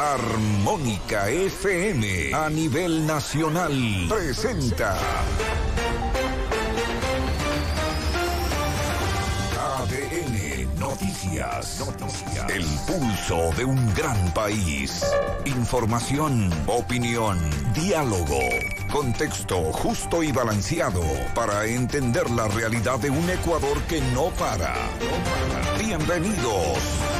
Armónica FM a nivel nacional presenta ADN Noticias. Noticias. El pulso de un gran país. Información, opinión, diálogo. Contexto justo y balanceado para entender la realidad de un Ecuador que no para. Bienvenidos.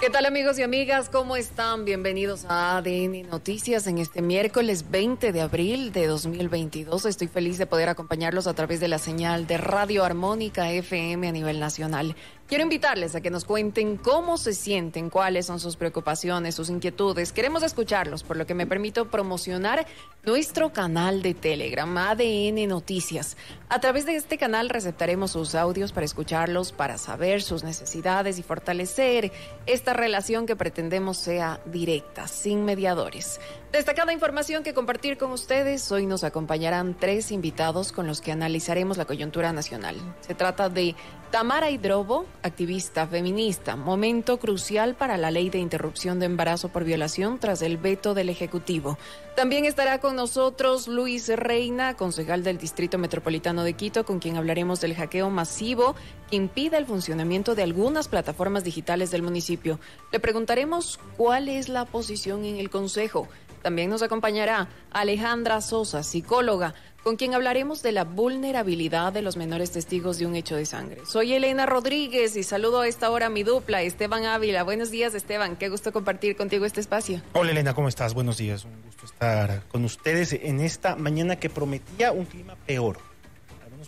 ¿Qué tal amigos y amigas? ¿Cómo están? Bienvenidos a ADN Noticias en este miércoles 20 de abril de 2022. Estoy feliz de poder acompañarlos a través de la señal de Radio Armónica FM a nivel nacional. Quiero invitarles a que nos cuenten cómo se sienten, cuáles son sus preocupaciones, sus inquietudes. Queremos escucharlos, por lo que me permito promocionar nuestro canal de Telegram, ADN Noticias. A través de este canal receptaremos sus audios para escucharlos, para saber sus necesidades y fortalecer esta relación que pretendemos sea directa, sin mediadores. Destacada información que compartir con ustedes. Hoy nos acompañarán tres invitados con los que analizaremos la coyuntura nacional. Se trata de Tamara Hidrobo, activista feminista, momento crucial para la ley de interrupción de embarazo por violación tras el veto del Ejecutivo. También estará con nosotros Luis Reina, concejal del Distrito Metropolitano de Quito, con quien hablaremos del hackeo masivo que impide el funcionamiento de algunas plataformas digitales del municipio. Le preguntaremos cuál es la posición en el Consejo. También nos acompañará Alejandra Sosa, psicóloga, con quien hablaremos de la vulnerabilidad de los menores testigos de un hecho de sangre. Soy Elena Rodríguez y saludo a esta hora a mi dupla, Esteban Ávila. Buenos días, Esteban. Qué gusto compartir contigo este espacio. Hola, Elena, ¿cómo estás? Buenos días. Un gusto estar con ustedes en esta mañana que prometía un clima peor.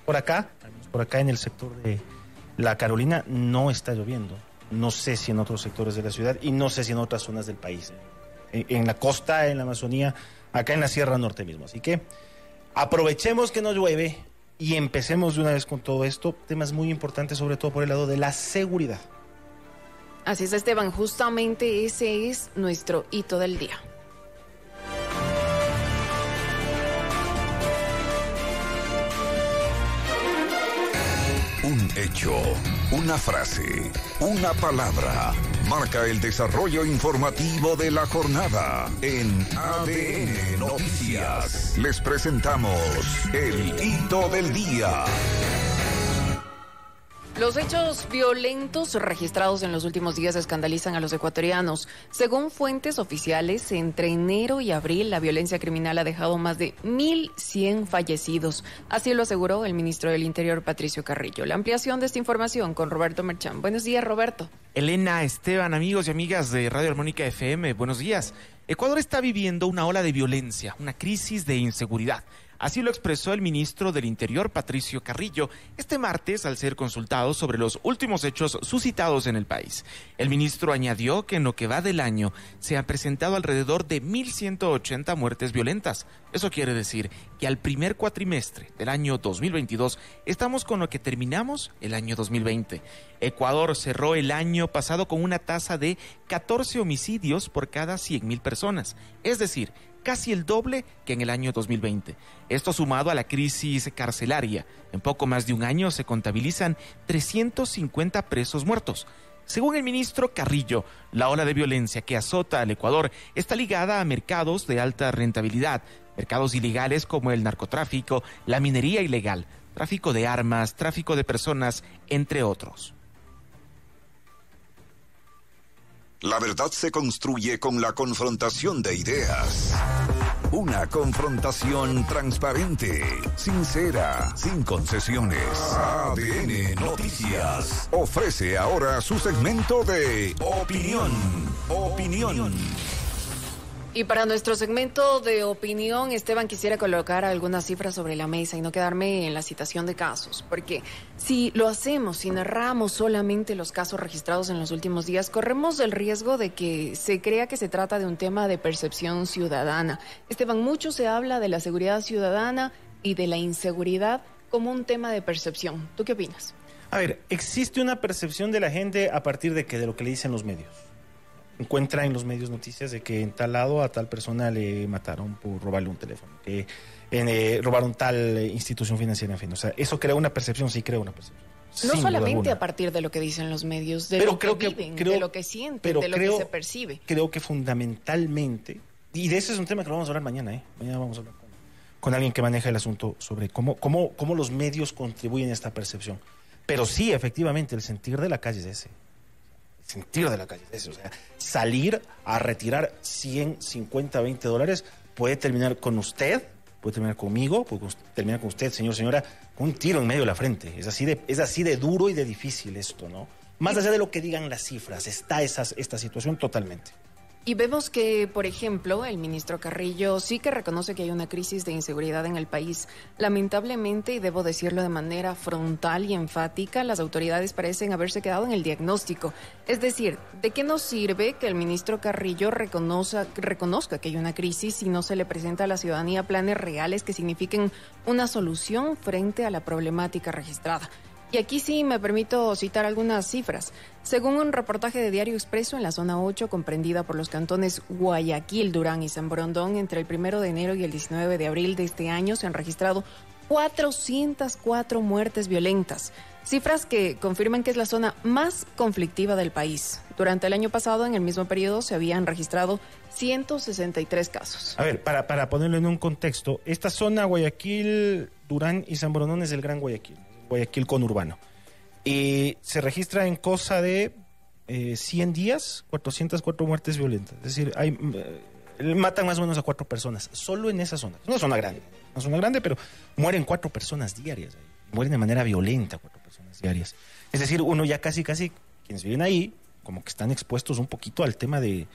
Por acá, por acá en el sector de la Carolina no está lloviendo. No sé si en otros sectores de la ciudad y no sé si en otras zonas del país en la costa, en la Amazonía, acá en la Sierra Norte mismo. Así que aprovechemos que no llueve y empecemos de una vez con todo esto. Temas muy importantes, sobre todo por el lado de la seguridad. Así es, Esteban. Justamente ese es nuestro hito del día. Un hecho, una frase, una palabra marca el desarrollo informativo de la jornada en ADN Noticias. Les presentamos el hito del día. Los hechos violentos registrados en los últimos días escandalizan a los ecuatorianos. Según fuentes oficiales, entre enero y abril la violencia criminal ha dejado más de 1.100 fallecidos. Así lo aseguró el ministro del Interior, Patricio Carrillo. La ampliación de esta información con Roberto Merchán. Buenos días, Roberto. Elena, Esteban, amigos y amigas de Radio Armónica FM, buenos días. Ecuador está viviendo una ola de violencia, una crisis de inseguridad. Así lo expresó el ministro del Interior, Patricio Carrillo, este martes al ser consultado sobre los últimos hechos suscitados en el país. El ministro añadió que en lo que va del año se han presentado alrededor de 1.180 muertes violentas. Eso quiere decir que al primer cuatrimestre del año 2022 estamos con lo que terminamos el año 2020. Ecuador cerró el año pasado con una tasa de 14 homicidios por cada 100.000 personas, es decir, casi el doble que en el año 2020. Esto sumado a la crisis carcelaria. En poco más de un año se contabilizan 350 presos muertos. Según el ministro Carrillo, la ola de violencia que azota al Ecuador está ligada a mercados de alta rentabilidad, mercados ilegales como el narcotráfico, la minería ilegal, tráfico de armas, tráfico de personas, entre otros. La verdad se construye con la confrontación de ideas. Una confrontación transparente, sincera, sin concesiones. ADN Noticias ofrece ahora su segmento de opinión. Opinión. Y para nuestro segmento de opinión, Esteban, quisiera colocar algunas cifras sobre la mesa y no quedarme en la citación de casos, porque si lo hacemos, si narramos solamente los casos registrados en los últimos días, corremos el riesgo de que se crea que se trata de un tema de percepción ciudadana. Esteban, mucho se habla de la seguridad ciudadana y de la inseguridad como un tema de percepción. ¿Tú qué opinas? A ver, existe una percepción de la gente a partir de que de lo que le dicen los medios encuentra en los medios noticias de que en tal lado a tal persona le mataron por robarle un teléfono, que eh, robaron tal institución financiera, en fin. O sea, eso crea una percepción, sí crea una percepción. No solamente a partir de lo que dicen los medios, de lo que, viven, de lo que sienten, de lo que se percibe. Creo que fundamentalmente, y de ese es un tema que lo vamos a hablar mañana, ¿eh? Mañana vamos a hablar con, con alguien que maneja el asunto sobre cómo, cómo, cómo los medios contribuyen a esta percepción. Pero sí, efectivamente, el sentir de la calle es ese. Sentir de la calle es. O sea, salir a retirar 100, 50, 20 dólares puede terminar con usted, puede terminar conmigo, puede terminar con usted, señor, señora, con un tiro en medio de la frente. Es así de, es así de duro y de difícil esto, ¿no? Más allá de lo que digan las cifras, está esas, esta situación totalmente. Y vemos que, por ejemplo, el ministro Carrillo sí que reconoce que hay una crisis de inseguridad en el país. Lamentablemente, y debo decirlo de manera frontal y enfática, las autoridades parecen haberse quedado en el diagnóstico. Es decir, ¿de qué nos sirve que el ministro Carrillo reconozca, reconozca que hay una crisis si no se le presenta a la ciudadanía planes reales que signifiquen una solución frente a la problemática registrada? Y aquí sí me permito citar algunas cifras. Según un reportaje de Diario Expreso, en la zona 8, comprendida por los cantones Guayaquil, Durán y San Borondón, entre el 1 de enero y el 19 de abril de este año se han registrado 404 muertes violentas, cifras que confirman que es la zona más conflictiva del país. Durante el año pasado, en el mismo periodo, se habían registrado 163 casos. A ver, para, para ponerlo en un contexto, esta zona Guayaquil, Durán y San Borondón es el Gran Guayaquil. Guayaquil conurbano. Y se registra en cosa de 100 eh, días 404 muertes violentas. Es decir, hay, eh, matan más o menos a cuatro personas, solo en esa zona. Es una grande, no es una grande, pero mueren cuatro personas diarias. Mueren de manera violenta cuatro personas diarias. Es decir, uno ya casi, casi, quienes viven ahí, como que están expuestos un poquito al tema de,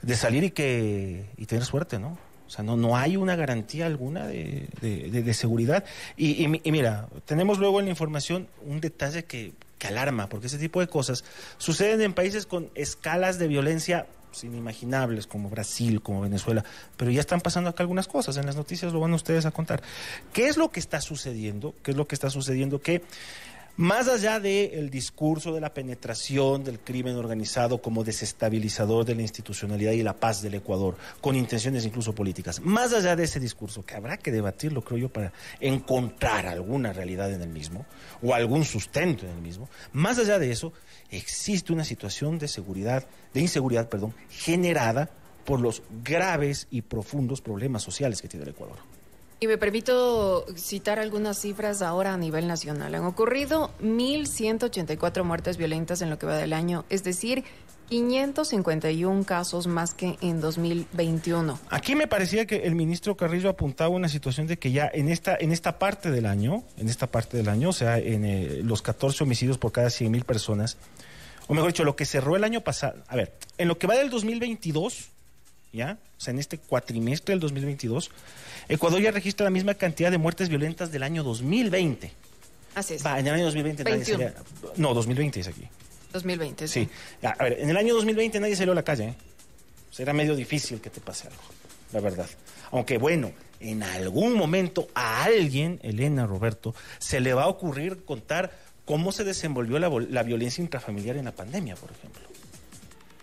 de salir y, que, y tener suerte, ¿no? O sea, no, no hay una garantía alguna de, de, seguridad. Y, mira, tenemos luego en la información un detalle que, que, alarma, porque ese tipo de cosas suceden en países con escalas de violencia inimaginables, como Brasil, como Venezuela, pero ya están pasando acá algunas cosas, en las noticias lo van ustedes a contar. ¿Qué es lo que está sucediendo? ¿Qué es lo que está sucediendo? Que más allá del discurso de la penetración del crimen organizado como desestabilizador de la institucionalidad y la paz del Ecuador, con intenciones incluso políticas, más allá de ese discurso, que habrá que debatirlo, creo yo, para encontrar alguna realidad en el mismo o algún sustento en el mismo, más allá de eso, existe una situación de seguridad, de inseguridad, perdón, generada por los graves y profundos problemas sociales que tiene el Ecuador. Y me permito citar algunas cifras ahora a nivel nacional. Han ocurrido 1.184 muertes violentas en lo que va del año, es decir, 551 casos más que en 2021. Aquí me parecía que el ministro Carrillo apuntaba una situación de que ya en esta, en esta parte del año, en esta parte del año, o sea, en eh, los 14 homicidios por cada 100.000 personas, o mejor dicho, lo que cerró el año pasado, a ver, en lo que va del 2022, ¿ya? O sea, en este cuatrimestre del 2022, Ecuador ya registra la misma cantidad de muertes violentas del año 2020. Así es. Va, en el año 2020 nadie salió. No, 2020 es aquí. 2020, sí. sí. A ver, en el año 2020 nadie salió a la calle, ¿eh? Será medio difícil que te pase algo, la verdad. Aunque bueno, en algún momento a alguien, Elena, Roberto, se le va a ocurrir contar cómo se desenvolvió la, la violencia intrafamiliar en la pandemia, por ejemplo.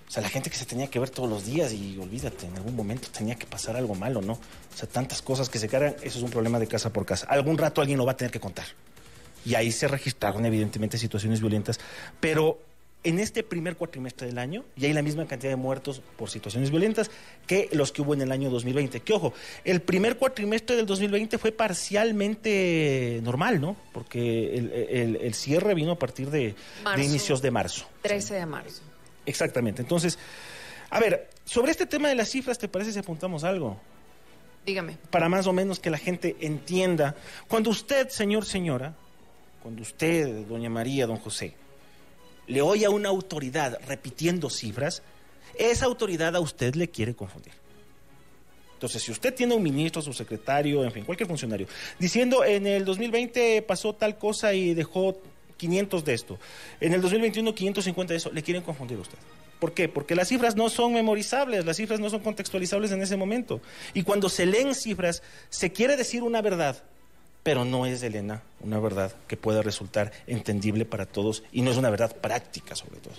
O sea, la gente que se tenía que ver todos los días y olvídate, en algún momento tenía que pasar algo malo, ¿no? O sea, tantas cosas que se cargan, eso es un problema de casa por casa. Algún rato alguien lo va a tener que contar. Y ahí se registraron evidentemente situaciones violentas, pero en este primer cuatrimestre del año ya hay la misma cantidad de muertos por situaciones violentas que los que hubo en el año 2020. Que ojo, el primer cuatrimestre del 2020 fue parcialmente normal, ¿no? Porque el, cierre vino a partir de, de inicios de marzo. 13 de marzo. Exactamente. Entonces, a ver, sobre este tema de las cifras, ¿te parece si apuntamos algo? Dígame. Para más o menos que la gente entienda. Cuando usted, señor, señora, cuando usted, doña María, don José, le oye a una autoridad repitiendo cifras, esa autoridad a usted le quiere confundir. Entonces, si usted tiene un ministro, su secretario, en fin, cualquier funcionario, diciendo en el 2020 pasó tal cosa y dejó 500 de esto. En el 2021, 550 de eso. Le quieren confundir a usted. ¿Por qué? Porque las cifras no son memorizables, las cifras no son contextualizables en ese momento. Y cuando se leen cifras, se quiere decir una verdad, pero no es, Elena, una verdad que pueda resultar entendible para todos y no es una verdad práctica sobre todo.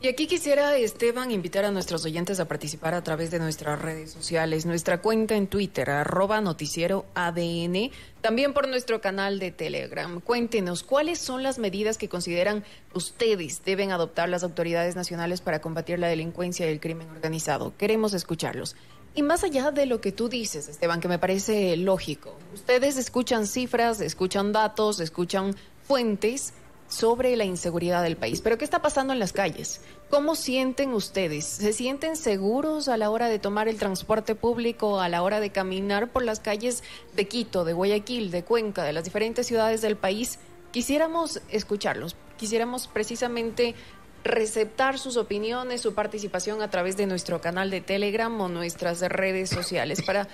Y aquí quisiera, Esteban, invitar a nuestros oyentes a participar a través de nuestras redes sociales, nuestra cuenta en Twitter, arroba noticiero ADN, también por nuestro canal de Telegram. Cuéntenos cuáles son las medidas que consideran ustedes deben adoptar las autoridades nacionales para combatir la delincuencia y el crimen organizado. Queremos escucharlos. Y más allá de lo que tú dices, Esteban, que me parece lógico, ustedes escuchan cifras, escuchan datos, escuchan fuentes sobre la inseguridad del país. Pero ¿qué está pasando en las calles? ¿Cómo sienten ustedes? ¿Se sienten seguros a la hora de tomar el transporte público, a la hora de caminar por las calles de Quito, de Guayaquil, de Cuenca, de las diferentes ciudades del país? Quisiéramos escucharlos, quisiéramos precisamente receptar sus opiniones, su participación a través de nuestro canal de Telegram o nuestras redes sociales para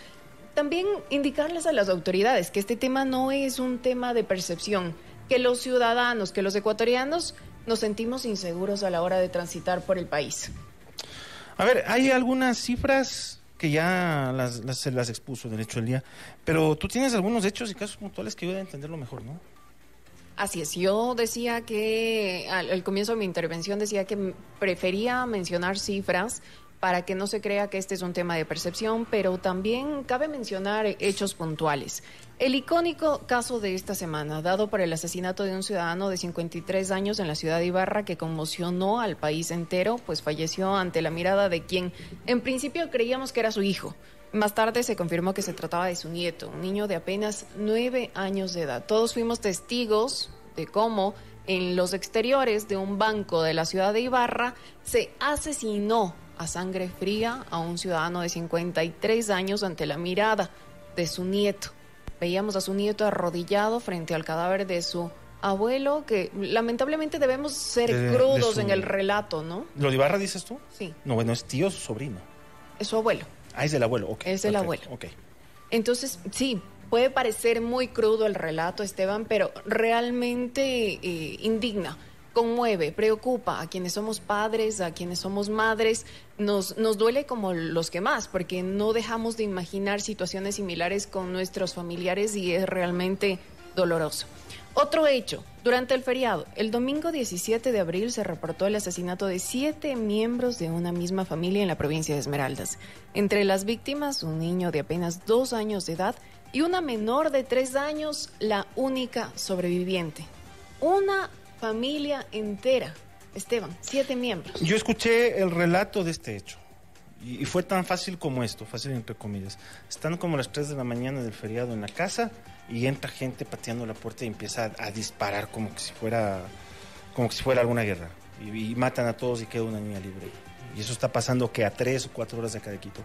también indicarles a las autoridades que este tema no es un tema de percepción, que los ciudadanos, que los ecuatorianos nos sentimos inseguros a la hora de transitar por el país. A ver, hay algunas cifras que ya las, las, se las expuso del hecho del día, pero tú tienes algunos hechos y casos puntuales que ayudan a entenderlo mejor, ¿no? Así es, yo decía que al, al comienzo de mi intervención decía que prefería mencionar cifras para que no se crea que este es un tema de percepción, pero también cabe mencionar hechos puntuales. El icónico caso de esta semana, dado por el asesinato de un ciudadano de 53 años en la ciudad de Ibarra que conmocionó al país entero, pues falleció ante la mirada de quien en principio creíamos que era su hijo. Más tarde se confirmó que se trataba de su nieto, un niño de apenas nueve años de edad. Todos fuimos testigos de cómo en los exteriores de un banco de la ciudad de Ibarra se asesinó a sangre fría a un ciudadano de 53 años ante la mirada de su nieto. Veíamos a su nieto arrodillado frente al cadáver de su abuelo, que lamentablemente debemos ser De- de crudos su- en el relato, ¿no? ¿Lo de Ibarra dices tú? Sí, No, bueno, es tío o sobrino. es su abuelo. Ah, es del abuelo, ok. Es del abuelo. Ok. Entonces, sí, puede parecer muy crudo el relato, Esteban, pero realmente eh, indigna, conmueve, preocupa a quienes somos padres, a quienes somos madres, nos, nos duele como los que más, porque no dejamos de imaginar situaciones similares con nuestros familiares y es realmente doloroso. Otro hecho, durante el feriado, el domingo 17 de abril se reportó el asesinato de siete miembros de una misma familia en la provincia de Esmeraldas. Entre las víctimas, un niño de apenas dos años de edad y una menor de tres años, la única sobreviviente. Una familia entera. Esteban, siete miembros. Yo escuché el relato de este hecho. Y, fue tan fácil como esto, fácil entre comillas. Están como las 3 de la mañana del feriado en la casa y entra gente pateando la puerta y empieza a, disparar como si fuera como si fuera alguna guerra. Y, y matan a todos y queda una niña libre. Y eso está pasando que a 3 o 4 horas de acá de Quito.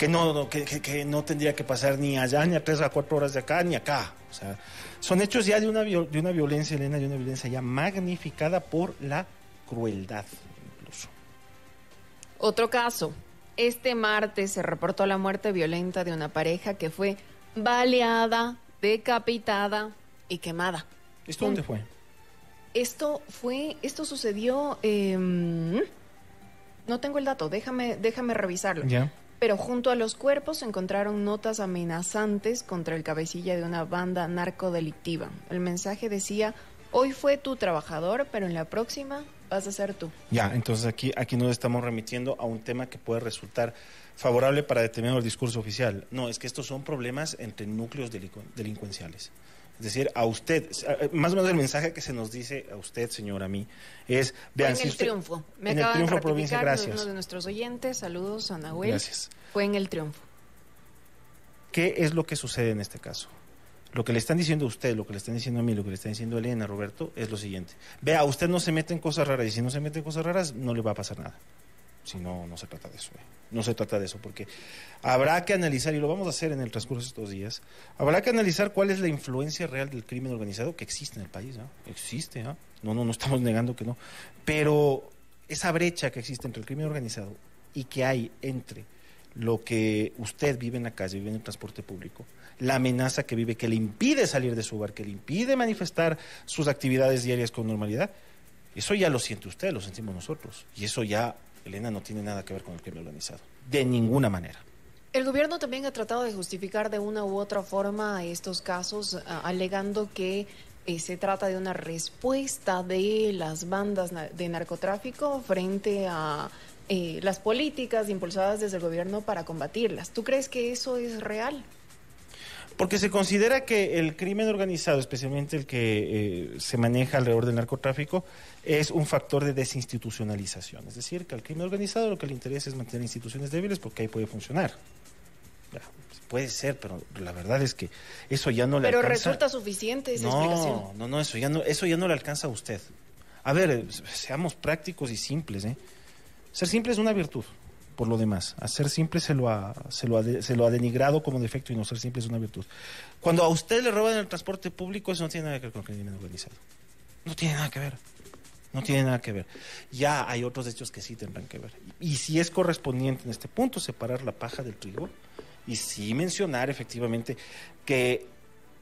Que no, no, que, que- que no tendría que pasar ni allá, ni a 3 a 4 horas de acá, ni acá. O sea, son hechos ya de una, de una violencia, Elena, de una violencia ya magnificada por la crueldad incluso. Otro caso. Este martes se reportó la muerte violenta de una pareja que fue baleada, decapitada y quemada. ¿Esto dónde fue? Esto fue, esto sucedió, eh, no tengo el dato, déjame, déjame revisarlo. Ya. Pero junto a los cuerpos se encontraron notas amenazantes contra el cabecilla de una banda narcodelictiva. El mensaje decía, hoy fue tu trabajador, pero en la próxima vas a ser tú. Ya, entonces aquí, aquí nos estamos remitiendo a un tema que puede resultar favorable para determinar el discurso oficial. No, es que estos son problemas entre núcleos delincuenciales. Es decir, a usted, más o menos el mensaje que se nos dice a usted, señor, a mí, es, Fue vean, en si el usted- triunfo. Me en el triunfo de provincia, gracias. uno de nuestros oyentes. Saludos a Nahuel. Gracias. Fue en el triunfo. ¿Qué es lo que sucede en este caso? Lo que le están diciendo a usted, lo que le están diciendo a mí, lo que le están diciendo a Elena, Roberto, es lo siguiente. Vea, usted no se mete en cosas raras y si no se mete en cosas raras, no le va a pasar nada. Si no, no se trata de eso. eh. No se trata de eso, porque habrá que analizar, y lo vamos a hacer en el transcurso de estos días, habrá que analizar cuál es la influencia real del crimen organizado que existe en el país. ¿no? Existe, ¿no? No, no, no estamos negando que no. Pero esa brecha que existe entre el crimen organizado y que hay entre lo que usted vive en la calle, vive en el transporte público, la amenaza que vive, que le impide salir de su hogar, que le impide manifestar sus actividades diarias con normalidad, eso ya lo siente usted, lo sentimos nosotros. Y eso ya, Elena, no tiene nada que ver con el crimen organizado. De ninguna manera. El gobierno también ha tratado de justificar de una u otra forma estos casos, alegando que eh, se trata de una respuesta de las bandas de narcotráfico frente a eh, las políticas impulsadas desde el gobierno para combatirlas. ¿Tú crees que eso es real? Porque se considera que el crimen organizado, especialmente el que se maneja alrededor del narcotráfico, es un factor de desinstitucionalización. Es decir, que al crimen organizado lo que le interesa es mantener instituciones débiles porque ahí puede funcionar. Puede ser, pero la verdad es que eso ya no le pero alcanza. Pero resulta suficiente esa no, explicación. No, no, eso ya no, eso ya no le alcanza a usted. A ver, seamos prácticos y simples. ¿eh? Ser simple es una virtud, por lo demás. A ser simple se lo, ha, se, lo ha se lo ha denigrado como defecto y no ser simple es una virtud. Cuando a usted le roban el transporte público, eso no tiene nada que ver con el crimen organizado. No tiene nada que ver. No tiene nada que ver. Ya hay otros hechos que sí tendrán que ver. Y si es correspondiente en este punto separar la paja del trigo, y sí mencionar efectivamente que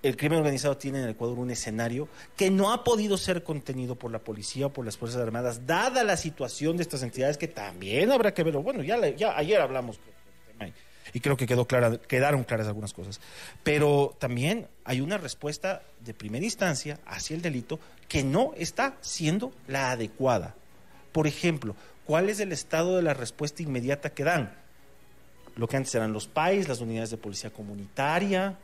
el crimen organizado tiene en el Ecuador un escenario que no ha podido ser contenido por la policía o por las Fuerzas Armadas, dada la situación de estas entidades que también habrá que verlo. Bueno, ya, ya ayer hablamos y creo que quedó clara, quedaron claras algunas cosas. Pero también hay una respuesta de primera instancia hacia el delito que no está siendo la adecuada. Por ejemplo, ¿cuál es el estado de la respuesta inmediata que dan? lo que antes eran los PAIs, las unidades de policía comunitaria.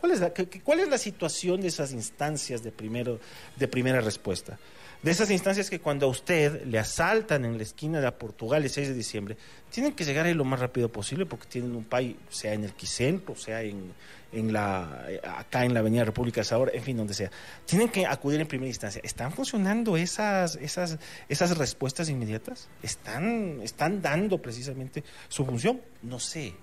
¿Cuál es la, situación de esas instancias de, primero, de primera respuesta? De esas instancias que cuando a usted le asaltan en la esquina de Portugal el 6 de diciembre, tienen que llegar ahí lo más rápido posible porque tienen un PAI, sea en el Quicentro, sea en, la, acá en la Avenida República de en fin, donde sea. Tienen que acudir en primera instancia. ¿Están funcionando esas, respuestas inmediatas? ¿Están, ¿Están dando precisamente su función? No sé,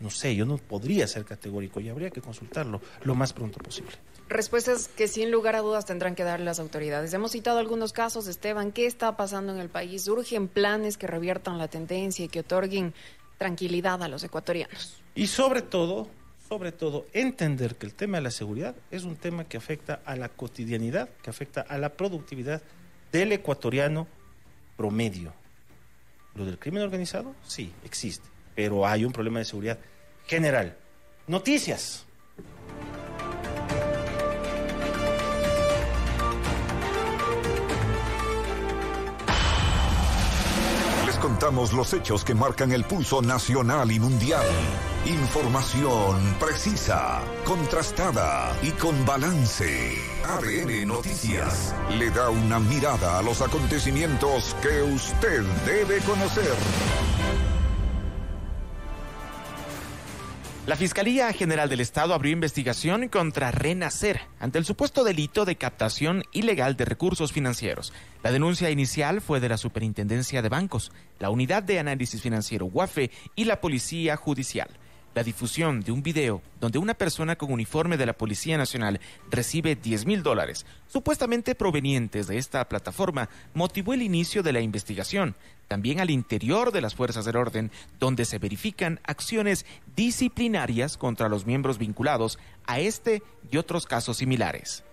no sé, yo no podría ser categórico y habría que consultarlo lo más pronto posible. Respuestas que sin lugar a dudas tendrán que dar las autoridades. Hemos citado algunos casos, Esteban. ¿Qué está pasando en el país? Urgen planes que reviertan la tendencia y que otorguen tranquilidad a los ecuatorianos. Y sobre todo, sobre todo, entender que el tema de la seguridad es un tema que afecta a la cotidianidad, que afecta a la productividad del ecuatoriano promedio. Lo del crimen organizado, sí, existe, pero hay un problema de seguridad general. Noticias. contamos los hechos que marcan el pulso nacional y mundial. Información precisa, contrastada y con balance. ADN Noticias le da una mirada a los acontecimientos que usted debe conocer. La Fiscalía General del Estado abrió investigación contra Renacer ante el supuesto delito de captación ilegal de recursos financieros. La denuncia inicial fue de la Superintendencia de Bancos, la Unidad de Análisis Financiero UAFE y la Policía Judicial. La difusión de un video donde una persona con uniforme de la Policía Nacional recibe 10 mil dólares, supuestamente provenientes de esta plataforma, motivó el inicio de la investigación, también al interior de las fuerzas del orden, donde se verifican acciones disciplinarias contra los miembros vinculados a este y otros casos similares.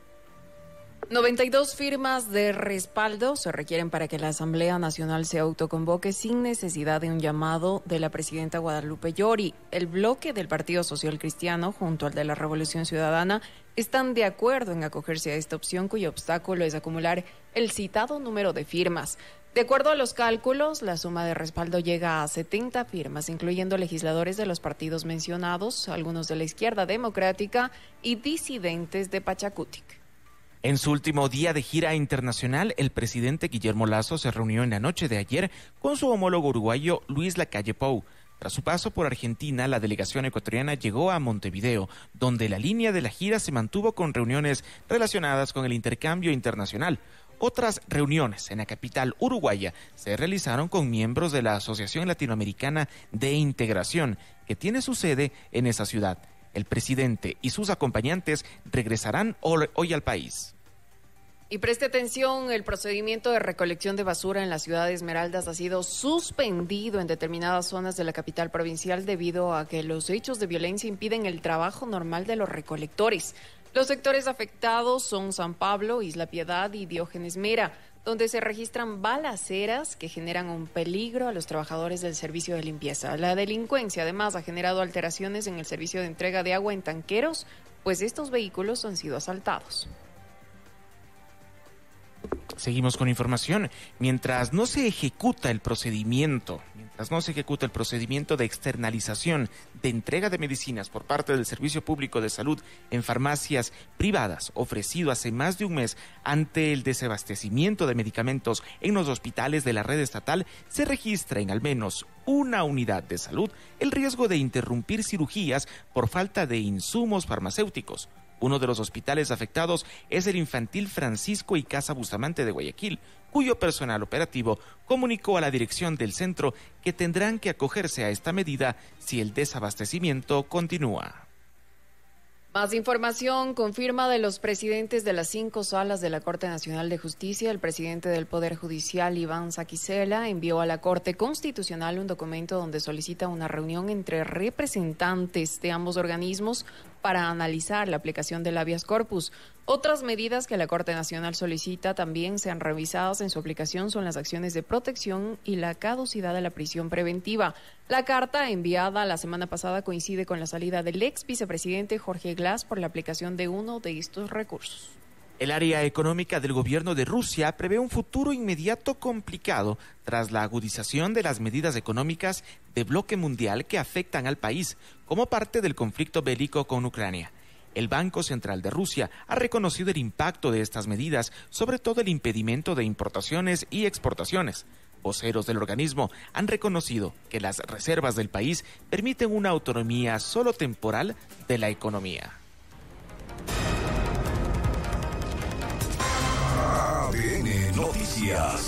92 firmas de respaldo se requieren para que la Asamblea Nacional se autoconvoque sin necesidad de un llamado de la presidenta Guadalupe Llori. El bloque del Partido Social Cristiano junto al de la Revolución Ciudadana están de acuerdo en acogerse a esta opción cuyo obstáculo es acumular el citado número de firmas. De acuerdo a los cálculos, la suma de respaldo llega a 70 firmas, incluyendo legisladores de los partidos mencionados, algunos de la izquierda democrática y disidentes de Pachacutic. En su último día de gira internacional, el presidente Guillermo Lazo se reunió en la noche de ayer con su homólogo uruguayo Luis Lacalle Pou. Tras su paso por Argentina, la delegación ecuatoriana llegó a Montevideo, donde la línea de la gira se mantuvo con reuniones relacionadas con el intercambio internacional. Otras reuniones en la capital uruguaya se realizaron con miembros de la Asociación Latinoamericana de Integración, que tiene su sede en esa ciudad. El presidente y sus acompañantes regresarán hoy al país. Y preste atención, el procedimiento de recolección de basura en la ciudad de Esmeraldas ha sido suspendido en determinadas zonas de la capital provincial debido a que los hechos de violencia impiden el trabajo normal de los recolectores. Los sectores afectados son San Pablo, Isla Piedad y Diógenes Mera donde se registran balaceras que generan un peligro a los trabajadores del servicio de limpieza. La delincuencia además ha generado alteraciones en el servicio de entrega de agua en tanqueros, pues estos vehículos han sido asaltados. Seguimos con información. Mientras no se ejecuta el procedimiento, no se ejecuta el procedimiento de externalización de entrega de medicinas por parte del Servicio Público de Salud en farmacias privadas ofrecido hace más de un mes ante el desabastecimiento de medicamentos en los hospitales de la red estatal, se registra en al menos una unidad de salud el riesgo de interrumpir cirugías por falta de insumos farmacéuticos. Uno de los hospitales afectados es el Infantil Francisco y Casa Bustamante de Guayaquil, cuyo personal operativo comunicó a la dirección del centro que tendrán que acogerse a esta medida si el desabastecimiento continúa. Más información confirma de los presidentes de las cinco salas de la Corte Nacional de Justicia. El presidente del Poder Judicial, Iván Saquicela, envió a la Corte Constitucional un documento donde solicita una reunión entre representantes de ambos organismos para analizar la aplicación del habeas corpus. Otras medidas que la Corte Nacional solicita también sean revisadas en su aplicación son las acciones de protección y la caducidad de la prisión preventiva. La carta enviada la semana pasada coincide con la salida del ex vicepresidente Jorge Glass por la aplicación de uno de estos recursos. El área económica del gobierno de Rusia prevé un futuro inmediato complicado tras la agudización de las medidas económicas de bloque mundial que afectan al país como parte del conflicto bélico con Ucrania. El Banco Central de Rusia ha reconocido el impacto de estas medidas, sobre todo el impedimento de importaciones y exportaciones. Voceros del organismo han reconocido que las reservas del país permiten una autonomía solo temporal de la economía. Noticias.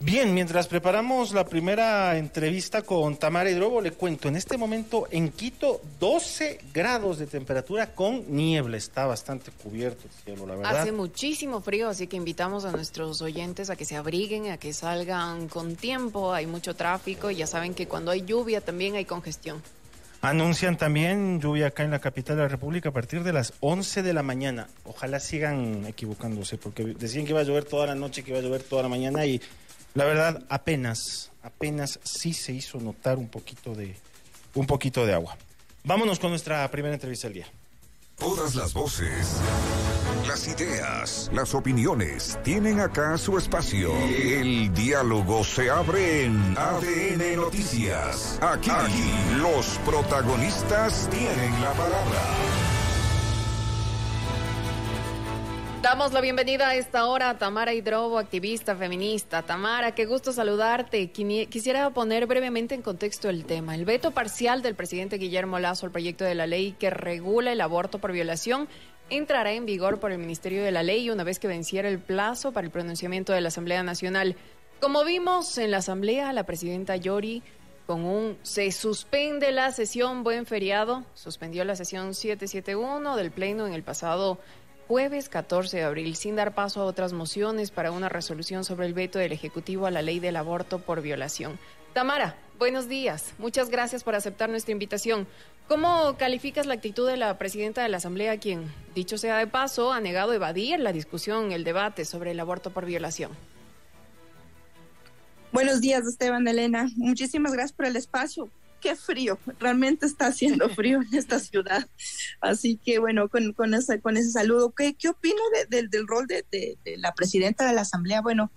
Bien, mientras preparamos la primera entrevista con Tamara Hidrobo, le cuento, en este momento en Quito 12 grados de temperatura con niebla, está bastante cubierto el cielo, la verdad. Hace muchísimo frío, así que invitamos a nuestros oyentes a que se abriguen, a que salgan con tiempo, hay mucho tráfico y ya saben que cuando hay lluvia también hay congestión. Anuncian también lluvia acá en la capital de la República a partir de las 11 de la mañana. Ojalá sigan equivocándose, porque decían que iba a llover toda la noche, que iba a llover toda la mañana y la verdad apenas, apenas sí se hizo notar un poquito de, un poquito de agua. Vámonos con nuestra primera entrevista del día. Todas las voces, las ideas, las opiniones tienen acá su espacio. El diálogo se abre en ADN Noticias. Aquí, los protagonistas tienen la palabra. Damos la bienvenida a esta hora a Tamara Hidrobo, activista feminista. Tamara, qué gusto saludarte. Quisiera poner brevemente en contexto el tema. El veto parcial del presidente Guillermo Lazo al proyecto de la ley que regula el aborto por violación entrará en vigor por el Ministerio de la Ley una vez que venciera el plazo para el pronunciamiento de la Asamblea Nacional. Como vimos en la Asamblea, la presidenta Yori con un se suspende la sesión, buen feriado, suspendió la sesión 771 del Pleno en el pasado jueves 14 de abril, sin dar paso a otras mociones para una resolución sobre el veto del Ejecutivo a la ley del aborto por violación. Tamara, buenos días. Muchas gracias por aceptar nuestra invitación. ¿Cómo calificas la actitud de la presidenta de la Asamblea, quien, dicho sea de paso, ha negado evadir la discusión, el debate sobre el aborto por violación? Buenos días, Esteban Elena. Muchísimas gracias por el espacio qué frío, realmente está haciendo frío en esta ciudad. Así que bueno, con, con, ese, con ese saludo, ¿qué, qué opino del rol de, la presidenta de la Asamblea? Bueno,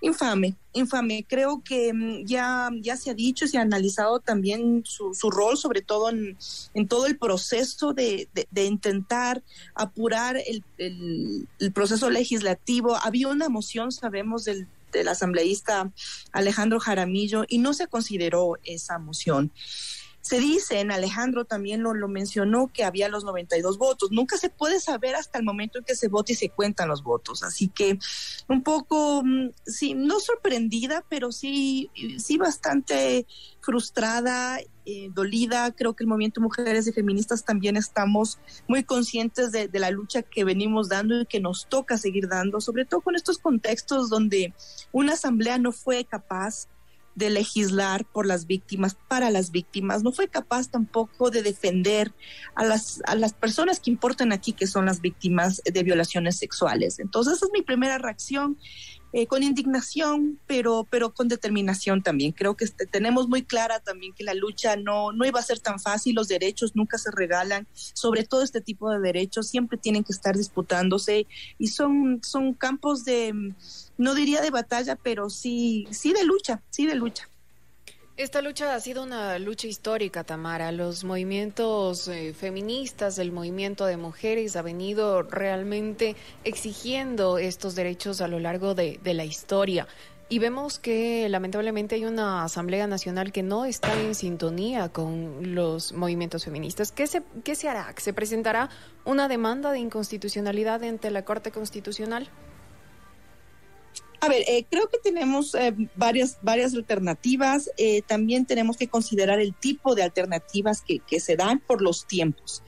infame, infame. Creo que mm, ya, ya se ha dicho, se ha analizado también su, su rol, sobre todo en, en todo el proceso de, de intentar apurar el, el, el proceso legislativo. Había una moción, sabemos, del del asambleísta Alejandro Jaramillo y no se consideró esa moción. Se dice, en Alejandro también lo, lo, mencionó, que había los 92 votos. Nunca se puede saber hasta el momento en que se vote y se cuentan los votos. Así que un poco, mm, sí, no sorprendida, pero sí, sí bastante frustrada, eh, dolida. Creo que el movimiento Mujeres y Feministas también estamos muy conscientes de, de la lucha que venimos dando y que nos toca seguir dando, sobre todo con estos contextos donde una asamblea no fue capaz de legislar por las víctimas, para las víctimas, no fue capaz tampoco de defender a las, a las personas que importan aquí, que son las víctimas de violaciones sexuales. Entonces, esa es mi primera reacción. Eh, con indignación, pero, pero con determinación también. Creo que este, tenemos muy clara también que la lucha no, no iba a ser tan fácil, los derechos nunca se regalan, sobre todo este tipo de derechos siempre tienen que estar disputándose y son, son campos de, no diría de batalla, pero sí, sí de lucha, sí de lucha. Esta lucha ha sido una lucha histórica, Tamara. Los movimientos eh, feministas, el movimiento de mujeres ha venido realmente exigiendo estos derechos a lo largo de, la historia. Y vemos que lamentablemente hay una Asamblea Nacional que no está en sintonía con los movimientos feministas. ¿Qué se, qué se hará? ¿Se presentará una demanda de inconstitucionalidad ante la Corte Constitucional? A ver, eh, creo que tenemos eh, varias, varias alternativas. Eh, también tenemos que considerar el tipo de alternativas que, que se dan por los tiempos.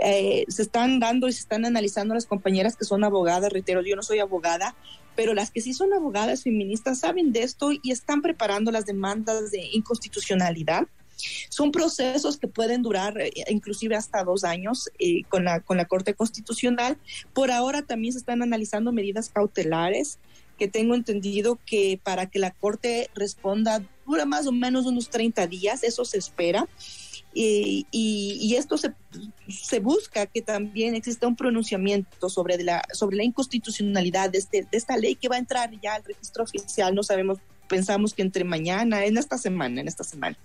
se están dando y se están analizando las compañeras que son abogadas. Reitero, yo no soy abogada, pero las que sí son abogadas feministas saben de esto y están preparando las demandas de inconstitucionalidad. Son procesos que pueden durar inclusive hasta dos años con, la, con la Corte Constitucional. Por ahora también se están analizando medidas cautelares que tengo entendido que para que la Corte responda dura más o menos unos 30 días, eso se espera. Y, y, esto se, se, busca que también exista un pronunciamiento sobre la, sobre la inconstitucionalidad de, este, de esta ley que va a entrar ya al registro oficial, no sabemos pensamos que entre mañana, en esta semana, en esta semana.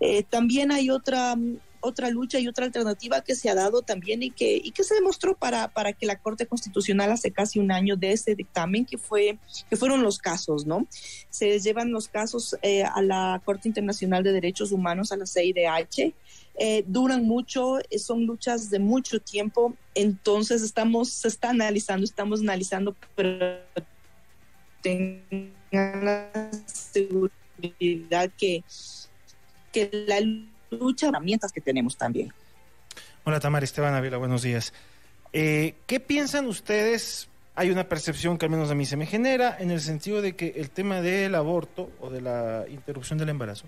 Eh, también hay otra, otra lucha y otra alternativa que se ha dado también y que, y que se demostró para, para que la Corte Constitucional hace casi un año de ese dictamen, que, fue, que fueron los casos, ¿no? Se llevan los casos eh, a la Corte Internacional de Derechos Humanos, a la CIDH, eh, duran mucho, eh, son luchas de mucho tiempo, entonces estamos, se está analizando, estamos analizando, pero tengan la seguridad que, que la lucha, herramientas que tenemos también. Hola Tamara Esteban Avila, buenos días. Eh, ¿Qué piensan ustedes? Hay una percepción que al menos a mí se me genera en el sentido de que el tema del aborto o de la interrupción del embarazo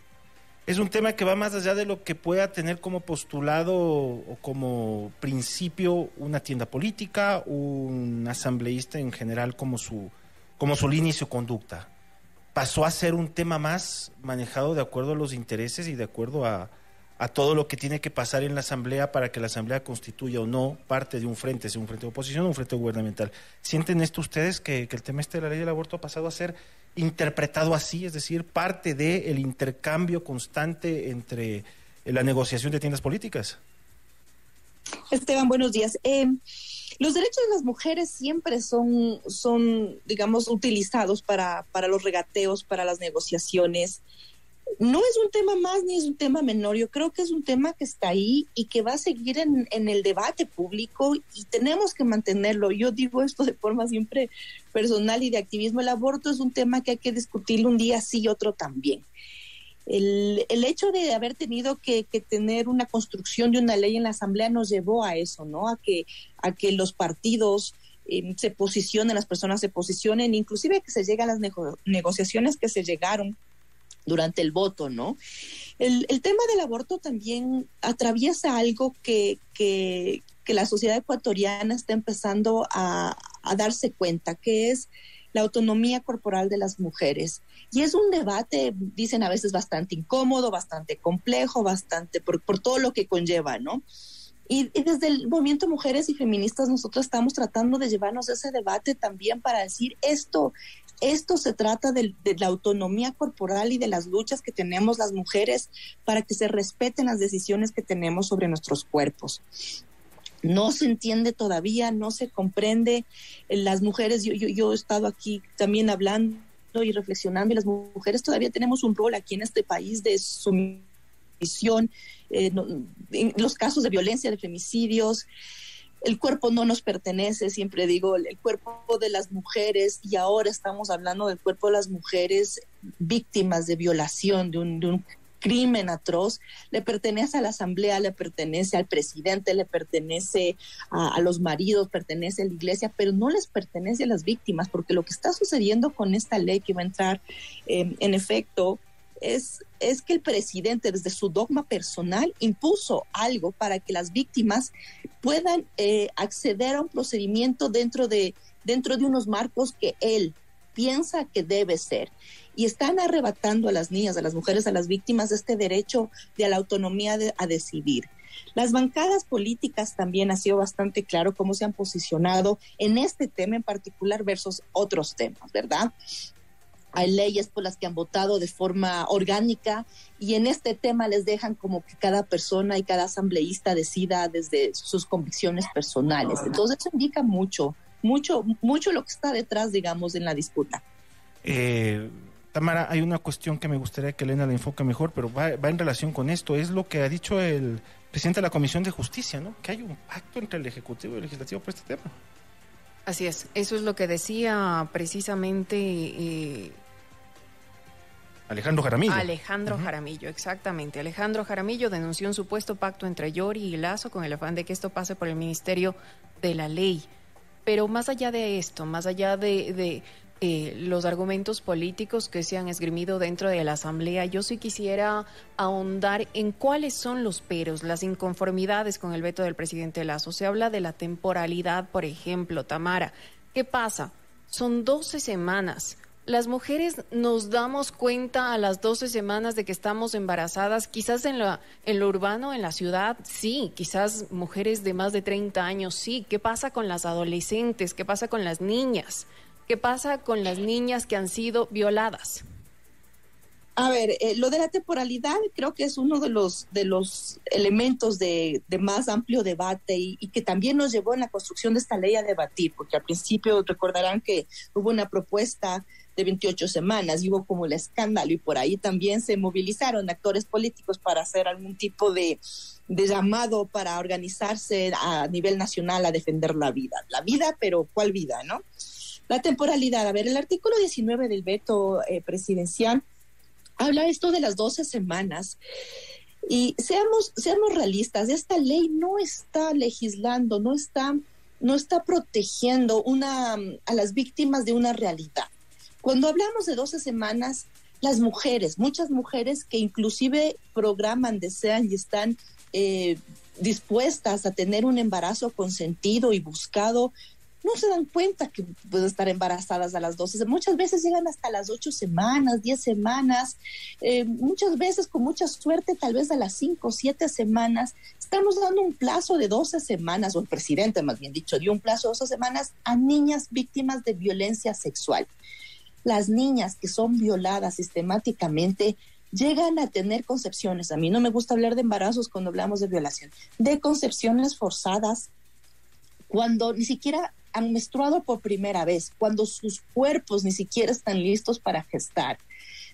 es un tema que va más allá de lo que pueda tener como postulado o como principio una tienda política, un asambleísta en general como su, como su línea y su conducta. Pasó a ser un tema más manejado de acuerdo a los intereses y de acuerdo a, a todo lo que tiene que pasar en la Asamblea para que la Asamblea constituya o no parte de un frente, sea un frente de oposición o un frente gubernamental. ¿Sienten esto ustedes que, el tema este de la ley del aborto ha pasado a ser interpretado así, es decir, parte del intercambio constante entre la negociación de tiendas políticas? Esteban, buenos días. Eh, los derechos de las mujeres siempre son, son digamos, utilizados para, para los regateos, para las negociaciones no es un tema más ni es un tema menor, yo creo que es un tema que está ahí y que va a seguir en, el debate público y tenemos que mantenerlo. Yo digo esto de forma siempre personal y de activismo. El aborto es un tema que hay que discutir un día sí y otro también. El, hecho de haber tenido que, tener una construcción de una ley en la Asamblea nos llevó a eso, ¿no? A que, a que los partidos eh, se posicionen, las personas se posicionen, inclusive que se lleguen a las negociaciones que se llegaron durante el voto, ¿no? El, tema del aborto también atraviesa algo que, que, la sociedad ecuatoriana está empezando a, darse cuenta, que es la autonomía corporal de las mujeres. Y es un debate, dicen a veces, bastante incómodo, bastante complejo, bastante por, por todo lo que conlleva, ¿no? Y, desde el movimiento Mujeres y Feministas nosotros estamos tratando de llevarnos ese debate también para decir esto, esto se trata de, la autonomía corporal y de las luchas que tenemos las mujeres para que se respeten las decisiones que tenemos sobre nuestros cuerpos no se entiende todavía, no se comprende. Las mujeres, yo, yo, he estado aquí también hablando y reflexionando, y las mujeres todavía tenemos un rol aquí en este país de sumisión, eh, en los casos de violencia, de femicidios, el cuerpo no nos pertenece, siempre digo, el cuerpo de las mujeres, y ahora estamos hablando del cuerpo de las mujeres víctimas de violación, de un, crimen atroz, le pertenece a la asamblea, le pertenece al presidente, le pertenece a, los maridos, pertenece a la iglesia, pero no les pertenece a las víctimas, porque lo que está sucediendo con esta ley que va a entrar eh, en efecto es, es que el presidente desde su dogma personal impuso algo para que las víctimas puedan eh, acceder a un procedimiento dentro de, dentro de unos marcos que él piensa que debe ser. Y están arrebatando a las niñas, a las mujeres, a las víctimas este derecho de la autonomía a decidir. Las bancadas políticas también ha sido bastante claro cómo se han posicionado en este tema en particular versus otros temas, ¿verdad? Hay leyes por las que han votado de forma orgánica y en este tema les dejan como que cada persona y cada asambleísta decida desde sus convicciones personales. Entonces eso indica mucho, mucho, mucho lo que está detrás, digamos, en la disputa. Eh, Tamara, hay una cuestión que me gustaría que Elena la enfoque mejor, pero va, va en relación con esto. Es lo que ha dicho el presidente de la Comisión de Justicia, ¿no? Que hay un pacto entre el Ejecutivo y el Legislativo por este tema. Así es, eso es lo que decía precisamente eh, Alejandro Jaramillo. Alejandro Jaramillo, exactamente. Alejandro Jaramillo denunció un supuesto pacto entre Yori y Lazo con el afán de que esto pase por el Ministerio de la Ley. Pero más allá de esto, más allá de, eh, los argumentos políticos que se han esgrimido dentro de la Asamblea, yo sí quisiera ahondar en cuáles son los peros, las inconformidades con el veto del presidente Lazo. Se habla de la temporalidad, por ejemplo, Tamara. ¿Qué pasa? Son 12 semanas. Las mujeres nos damos cuenta a las 12 semanas de que estamos embarazadas, quizás en lo, en lo urbano, en la ciudad, sí, quizás mujeres de más de 30 años, sí. ¿Qué pasa con las adolescentes? ¿Qué pasa con las niñas? ¿Qué pasa con las niñas que han sido violadas? A ver, eh, lo de la temporalidad creo que es uno de los, de los elementos de, más amplio debate y, que también nos llevó en la construcción de esta ley a debatir, porque al principio recordarán que hubo una propuesta de 28 semanas y hubo como el escándalo y por ahí también se movilizaron actores políticos para hacer algún tipo de, de llamado para organizarse a nivel nacional a defender la vida. La vida, pero ¿cuál vida, no? La temporalidad, a ver, el artículo 19 del veto eh, presidencial habla esto de las 12 semanas. Y seamos, seamos realistas, esta ley no está legislando, no está, no está protegiendo a las víctimas de una realidad. Cuando hablamos de 12 semanas, las mujeres, muchas mujeres que inclusive programan, desean y están eh, dispuestas a tener un embarazo consentido y buscado, no se dan cuenta que pueden estar embarazadas a las 12. Muchas veces llegan hasta las 8 semanas, 10 semanas, eh, muchas veces con mucha suerte, tal vez a las 5 o 7 semanas. Estamos dando un plazo de 12 semanas, o el presidente más bien dicho, dio un plazo de 12 semanas a niñas víctimas de violencia sexual. Las niñas que son violadas sistemáticamente llegan a tener concepciones. A mí no me gusta hablar de embarazos cuando hablamos de violación, de concepciones forzadas, cuando ni siquiera han menstruado por primera vez, cuando sus cuerpos ni siquiera están listos para gestar.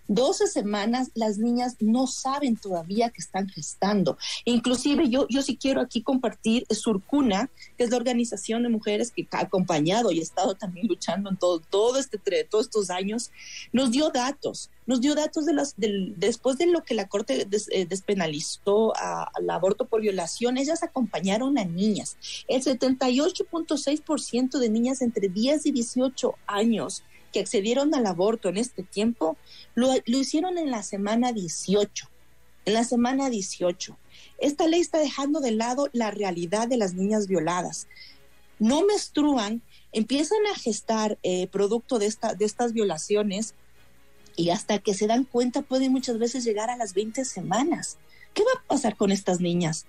12 semanas las niñas no saben todavía que están gestando. Inclusive yo, yo sí quiero aquí compartir Surcuna, que es la organización de mujeres que ha acompañado y ha estado también luchando en todo, todo este, todos estos años, nos dio datos, nos dio datos de las, después de lo que la Corte eh, despenalizó al aborto por violación, ellas acompañaron a niñas. El 78.6% de niñas entre 10 y 18 años que accedieron al aborto en este tiempo lo, hicieron en la semana 18. En la semana 18. Esta ley está dejando de lado la realidad de las niñas violadas. No menstruan, empiezan a gestar eh, producto de, esta, de estas violaciones y hasta que se dan cuenta pueden muchas veces llegar a las 20 semanas. ¿Qué va a pasar con estas niñas?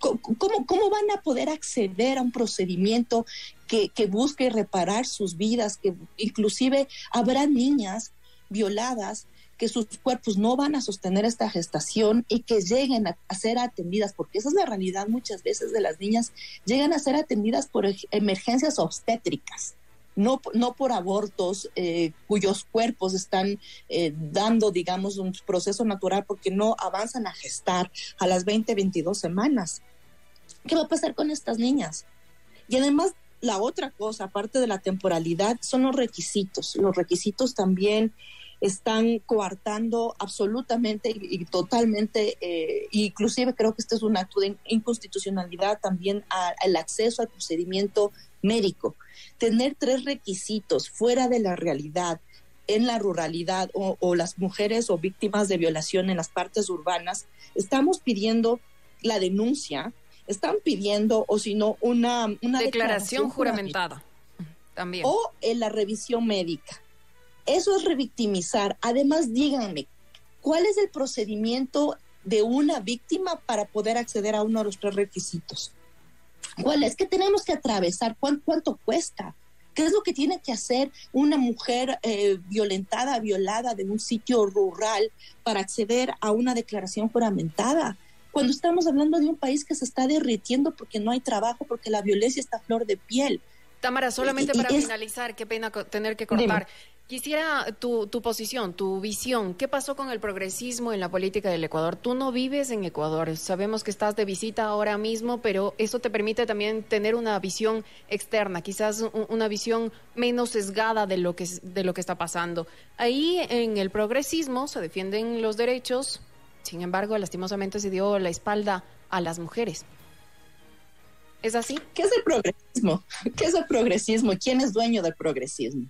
¿Cómo, cómo van a poder acceder a un procedimiento que, que, busque reparar sus vidas? Que inclusive habrá niñas violadas que sus cuerpos no van a sostener esta gestación y que lleguen a, ser atendidas, porque esa es la realidad muchas veces de las niñas, llegan a ser atendidas por emergencias obstétricas. No, no por abortos eh, cuyos cuerpos están eh, dando, digamos, un proceso natural porque no avanzan a gestar a las 20, 22 semanas. ¿Qué va a pasar con estas niñas? Y además, la otra cosa, aparte de la temporalidad, son los requisitos. Los requisitos también están coartando absolutamente y, totalmente, eh, inclusive creo que este es un acto de inconstitucionalidad también al acceso al procedimiento médico. Tener tres requisitos fuera de la realidad en la ruralidad o, o las mujeres o víctimas de violación en las partes urbanas, estamos pidiendo la denuncia, están pidiendo o si no una, una declaración, juramentada. También. O en la revisión médica Eso es revictimizar. Además, díganme, ¿cuál es el procedimiento de una víctima para poder acceder a uno de los tres requisitos? ¿Cuál es? que tenemos que atravesar? ¿Cuánto, cuesta? ¿Qué es lo que tiene que hacer una mujer eh, violentada, violada de un sitio rural para acceder a una declaración juramentada? Cuando estamos hablando de un país que se está derritiendo porque no hay trabajo, porque la violencia está a flor de piel. Tamara, solamente para finalizar, qué pena tener que cortar. Quisiera tu, tu, posición, tu visión. ¿Qué pasó con el progresismo en la política del Ecuador? Tú no vives en Ecuador. Sabemos que estás de visita ahora mismo, pero eso te permite también tener una visión externa, quizás una visión menos sesgada de lo que, de lo que está pasando. Ahí en el progresismo se defienden los derechos, sin embargo, lastimosamente se dio la espalda a las mujeres. ¿Es así? ¿Qué es el progresismo? ¿Qué es el progresismo? ¿Quién es dueño del progresismo?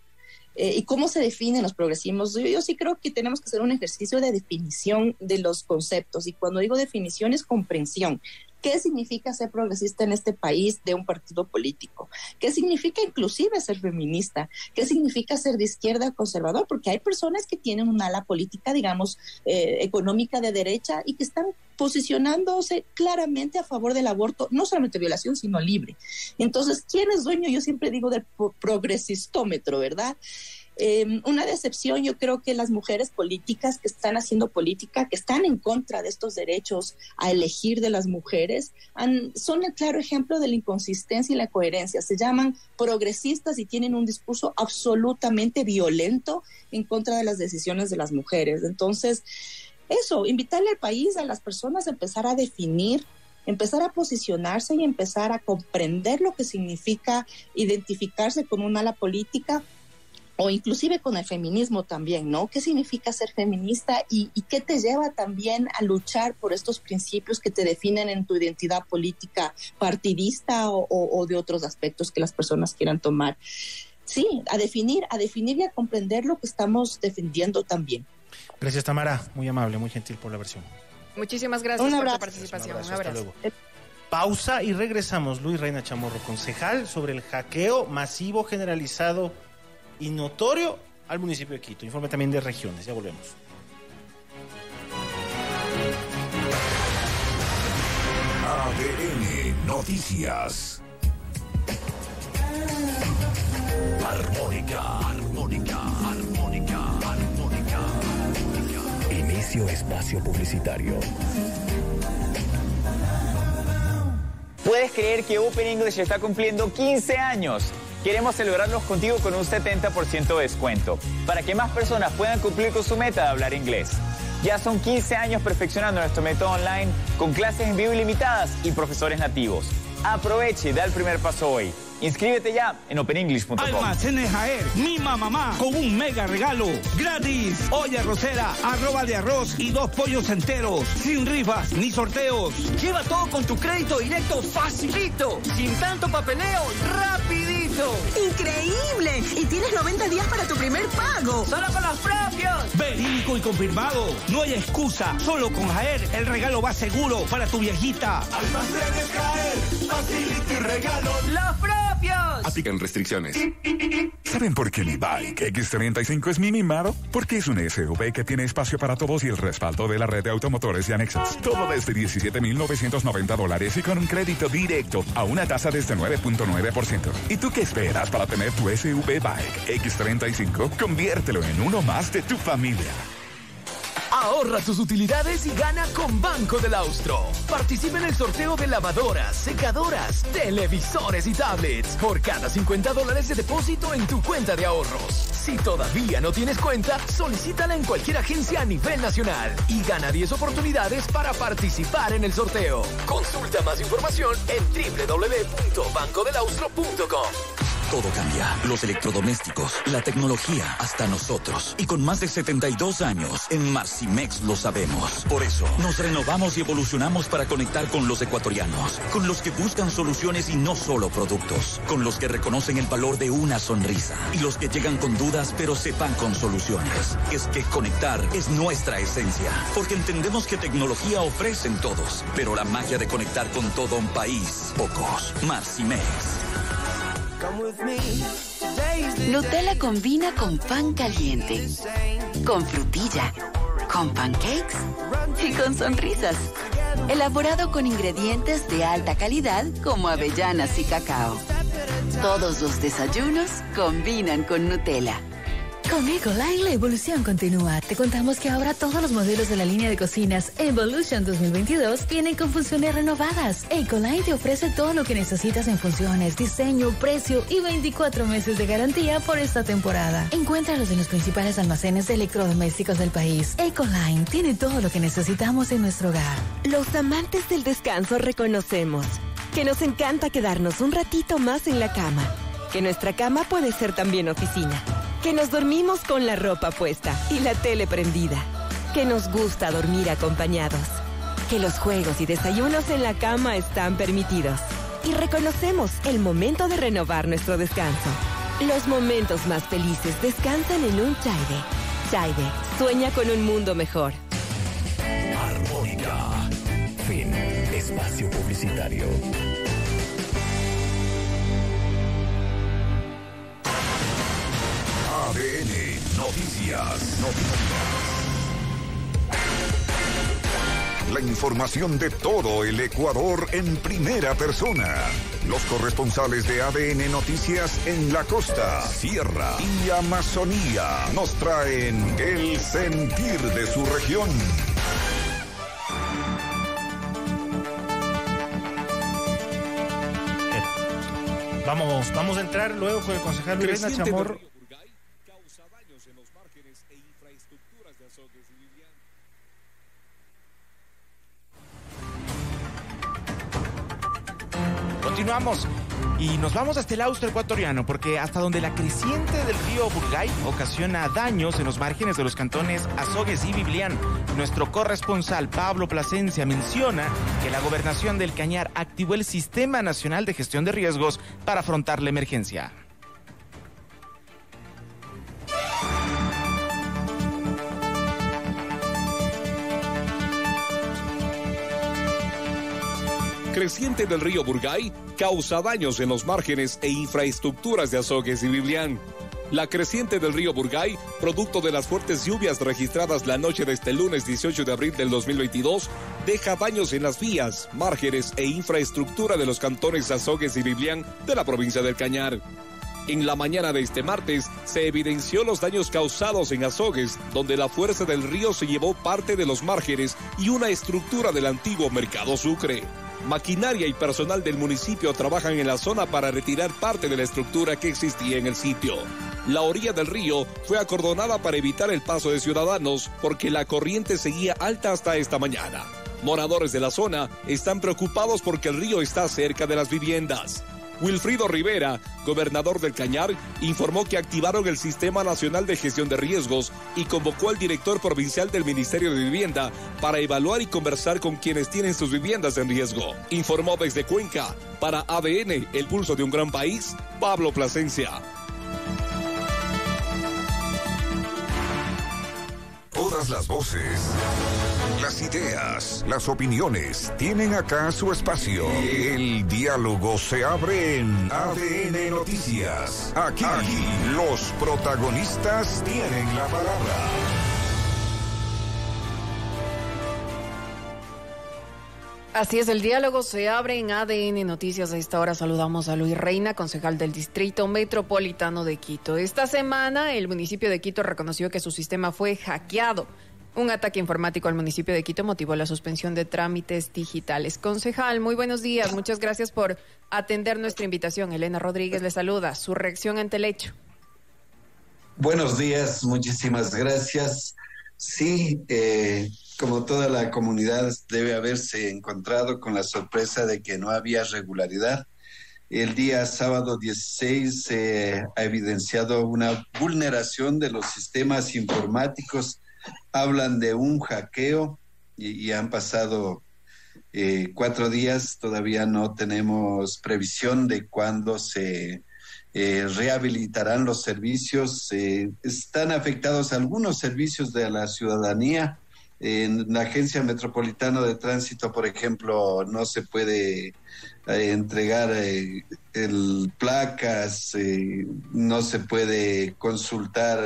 Eh, ¿Y cómo se definen los progresismos? Yo, sí creo que tenemos que hacer un ejercicio de definición de los conceptos. Y cuando digo definición es comprensión. ¿Qué significa ser progresista en este país de un partido político? ¿Qué significa inclusive ser feminista? ¿Qué significa ser de izquierda conservador? Porque hay personas que tienen una ala política, digamos, eh, económica de derecha y que están posicionándose claramente a favor del aborto, no solamente violación, sino libre. Entonces, ¿quién es dueño? Yo siempre digo del progresistómetro, ¿verdad? Em, una decepción, yo creo que las mujeres políticas que están haciendo política, que están en contra de estos derechos a elegir de las mujeres, son el claro ejemplo de la inconsistencia y la coherencia. Se llaman progresistas y tienen un discurso absolutamente violento en contra de las decisiones de las mujeres. Entonces, eso, invitarle al país, a las personas a empezar a definir empezar a posicionarse y empezar a comprender lo que significa identificarse con una ala política o inclusive con el feminismo también, ¿no? ¿Qué significa ser feminista y, qué te lleva también a luchar por estos principios que te definen en tu identidad política partidista o, de otros aspectos que las personas quieran tomar? Sí, a definir, a definir y a comprender lo que estamos defendiendo también. Gracias, Tamara. Muy amable, muy gentil por la versión. Muchísimas gracias por tu participación. Un abrazo. Pausa y regresamos. Luis Reina Chamorro, concejal, sobre el hackeo masivo generalizado y notorio al municipio de Quito. Informe también de regiones. Ya volvemos. ADN Noticias. Armónica, armónica, armónica, armónica. Inicio espacio publicitario. ¿Puedes creer que Open English está cumpliendo 15 años? Queremos celebrarlos contigo con un 70% de descuento, para que más personas puedan cumplir con su meta de hablar inglés. Ya son 15 años perfeccionando nuestro método online con clases en vivo ilimitadas y profesores nativos. Aproveche y da el primer paso hoy. Inscríbete ya en openenglish.com. Almacenes Jaer, mi mamá, con un mega regalo. Gratis. Olla rosera, arroba de arroz y dos pollos enteros. Sin rifas ni sorteos. Lleva todo con tu crédito directo facilito. Sin tanto papeleo, rapidito. ¡Increíble! Y tienes 90 días para tu primer pago. ¡Solo con los propios! Verídico y confirmado. No hay excusa. Solo con Jaer el regalo va seguro para tu viejita. Almacenes Jaer, facilito y regalo. Los propios. Aplican restricciones. ¿Saben por qué mi bike X35 es mi mimado? Porque es un SUV que tiene espacio para todos y el respaldo de la red de automotores y anexos. Todo desde 17,990 dólares y con un crédito directo a una tasa desde 9.9%. ¿Y tú qué esperas para tener tu SUV Bike X35? Conviértelo en uno más de tu familia. Ahorra tus utilidades y gana con Banco del Austro. Participa en el sorteo de lavadoras, secadoras, televisores y tablets por cada 50 dólares de depósito en tu cuenta de ahorros. Si todavía no tienes cuenta, solicítala en cualquier agencia a nivel nacional y gana 10 oportunidades para participar en el sorteo. Consulta más información en www.bancodelaustro.com. Todo cambia. Los electrodomésticos, la tecnología, hasta nosotros. Y con más de 72 años, en Marcimex lo sabemos. Por eso, nos renovamos y evolucionamos para conectar con los ecuatorianos. Con los que buscan soluciones y no solo productos. Con los que reconocen el valor de una sonrisa. Y los que llegan con dudas pero sepan con soluciones. Es que conectar es nuestra esencia. Porque entendemos que tecnología ofrecen todos. Pero la magia de conectar con todo un país, pocos. Marcimex. Nutella combina con pan caliente, con frutilla, con pancakes y con sonrisas. Elaborado con ingredientes de alta calidad como avellanas y cacao. Todos los desayunos combinan con Nutella. Con Ecoline la evolución continúa. Te contamos que ahora todos los modelos de la línea de cocinas Evolution 2022 vienen con funciones renovadas. Ecoline te ofrece todo lo que necesitas en funciones, diseño, precio y 24 meses de garantía por esta temporada. Encuéntralos en los principales almacenes de electrodomésticos del país. Ecoline tiene todo lo que necesitamos en nuestro hogar. Los amantes del descanso reconocemos que nos encanta quedarnos un ratito más en la cama, que nuestra cama puede ser también oficina que nos dormimos con la ropa puesta y la tele prendida, que nos gusta dormir acompañados, que los juegos y desayunos en la cama están permitidos. Y reconocemos el momento de renovar nuestro descanso. Los momentos más felices descansan en un Chaide. Chaide, sueña con un mundo mejor. Armónica. Fin. Espacio publicitario. ADN Noticias. La información de todo el Ecuador en primera persona. Los corresponsales de ADN Noticias en la costa, Sierra y Amazonía nos traen el sentir de su región. Vamos, vamos a entrar luego con el concejal Luis Chamorro. Continuamos y nos vamos hasta el austro ecuatoriano porque hasta donde la creciente del río Burgay ocasiona daños en los márgenes de los cantones Azogues y Biblián, nuestro corresponsal Pablo Plasencia menciona que la gobernación del Cañar activó el Sistema Nacional de Gestión de Riesgos para afrontar la emergencia. Creciente del río Burgay causa daños en los márgenes e infraestructuras de Azogues y Biblián. La creciente del río Burgay, producto de las fuertes lluvias registradas la noche de este lunes 18 de abril del 2022, deja daños en las vías, márgenes e infraestructura de los cantones Azogues y Biblián de la provincia del Cañar. En la mañana de este martes se evidenció los daños causados en Azogues, donde la fuerza del río se llevó parte de los márgenes y una estructura del antiguo mercado Sucre. Maquinaria y personal del municipio trabajan en la zona para retirar parte de la estructura que existía en el sitio. La orilla del río fue acordonada para evitar el paso de ciudadanos porque la corriente seguía alta hasta esta mañana. Moradores de la zona están preocupados porque el río está cerca de las viviendas. Wilfrido Rivera, gobernador del Cañar, informó que activaron el Sistema Nacional de Gestión de Riesgos y convocó al director provincial del Ministerio de Vivienda para evaluar y conversar con quienes tienen sus viviendas en riesgo. Informó desde Cuenca, para ADN, el pulso de un gran país, Pablo Plasencia. Las voces, las ideas, las opiniones tienen acá su espacio. El diálogo se abre en ADN Noticias. Aquí, Aquí los protagonistas tienen la palabra. Así es, el diálogo se abre en ADN Noticias. A esta hora saludamos a Luis Reina, concejal del Distrito Metropolitano de Quito. Esta semana el municipio de Quito reconoció que su sistema fue hackeado. Un ataque informático al municipio de Quito motivó la suspensión de trámites digitales. Concejal, muy buenos días. Muchas gracias por atender nuestra invitación. Elena Rodríguez le saluda. Su reacción ante el hecho. Buenos días, muchísimas gracias. Sí, eh, como toda la comunidad, debe haberse encontrado con la sorpresa de que no había regularidad. El día sábado 16 se ha evidenciado una vulneración de los sistemas informáticos. Hablan de un hackeo y, han pasado eh, cuatro días. Todavía no tenemos previsión de cuándo se eh, rehabilitarán los servicios. están afectados algunos servicios de la ciudadanía En la Agencia Metropolitana de Tránsito, por ejemplo, no se puede eh, entregar eh, el placas, eh, no se puede consultar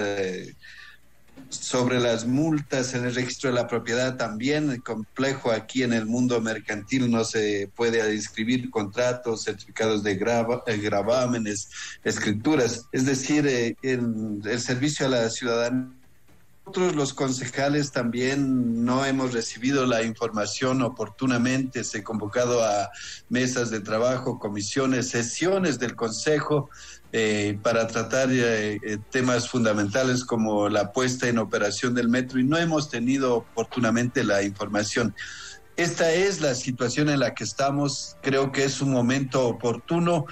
sobre las multas en el registro de la propiedad. También complejo aquí en el mundo mercantil no se puede inscribir contratos certificados de gravámenes escrituras. Es decir el, el servicio a la ciudadanía nosotros los concejales también no hemos recibido la información oportunamente, se ha convocado a mesas de trabajo, comisiones, sesiones del Consejo eh, para tratar eh, eh, temas fundamentales como la puesta en operación del metro y no hemos tenido oportunamente la información. Esta es la situación en la que estamos. Creo que es un momento oportuno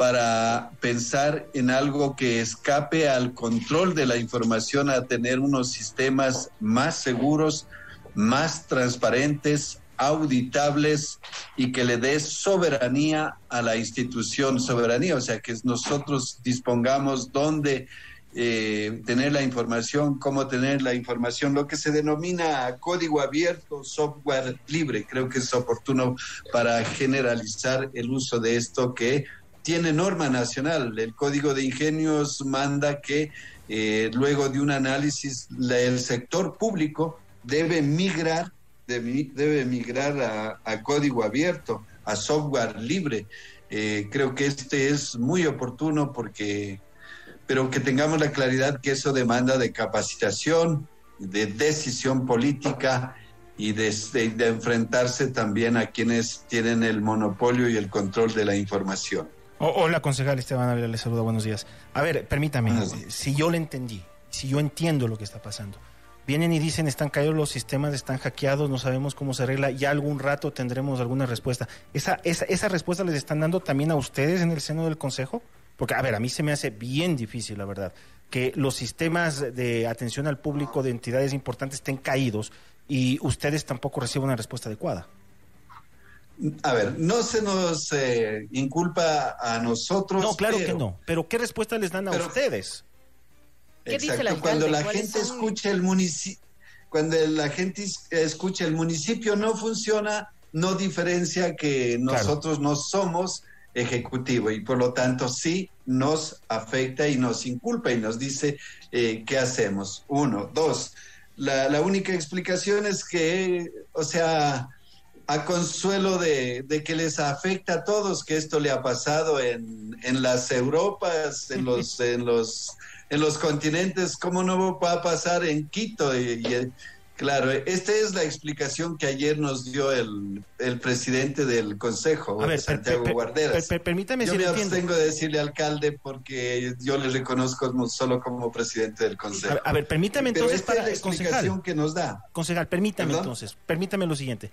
para pensar en algo que escape al control de la información, a tener unos sistemas más seguros, más transparentes, auditables y que le dé soberanía a la institución, soberanía, o sea, que nosotros dispongamos dónde eh, tener la información, cómo tener la información, lo que se denomina código abierto, software libre. Creo que es oportuno para generalizar el uso de esto que tiene norma nacional. El Código de Ingenios manda que eh, luego de un análisis el sector público debe migrar, debe, migrar a, código abierto, a software libre. Eh, creo que este es muy oportuno porque, pero que tengamos la claridad que eso demanda de capacitación, de decisión política y de, de enfrentarse también a quienes tienen el monopolio y el control de la información hola, concejal Esteban le saluda, buenos días. A ver, permítame, si yo le entendí, si yo entiendo lo que está pasando. Vienen y dicen, están caídos los sistemas, están hackeados, no sabemos cómo se arregla, ya algún rato tendremos alguna respuesta. ¿Esa, esa, esa respuesta les están dando también a ustedes en el seno del Consejo? Porque, a ver, a mí se me hace bien difícil, la verdad, que los sistemas de atención al público de entidades importantes estén caídos y ustedes tampoco reciban una respuesta adecuada. A ver, no se nos eh, inculpa a nosotros. No, claro que no. Pero ¿qué respuesta les dan a ustedes? ¿Qué dice Cuando la gente escucha el municipio, cuando la gente escucha el municipio no funciona, no diferencia que nosotros no somos ejecutivo y por lo tanto sí nos afecta y nos inculpa y nos dice eh, qué hacemos. Uno, dos. La, la única explicación es que, o sea, a consuelo de, que les afecta a todos que esto le ha pasado en, las Europas, en los, en los, en los continentes, ¿cómo no va a pasar en Quito? Y, claro, esta es la explicación que ayer nos dio el, presidente del Consejo, Santiago Guarderas. permítame yo me abstengo de decirle alcalde porque yo le reconozco solo como presidente del Consejo. A ver, permítame entonces para la explicación que nos da. Concejal, permítame entonces, permítame lo siguiente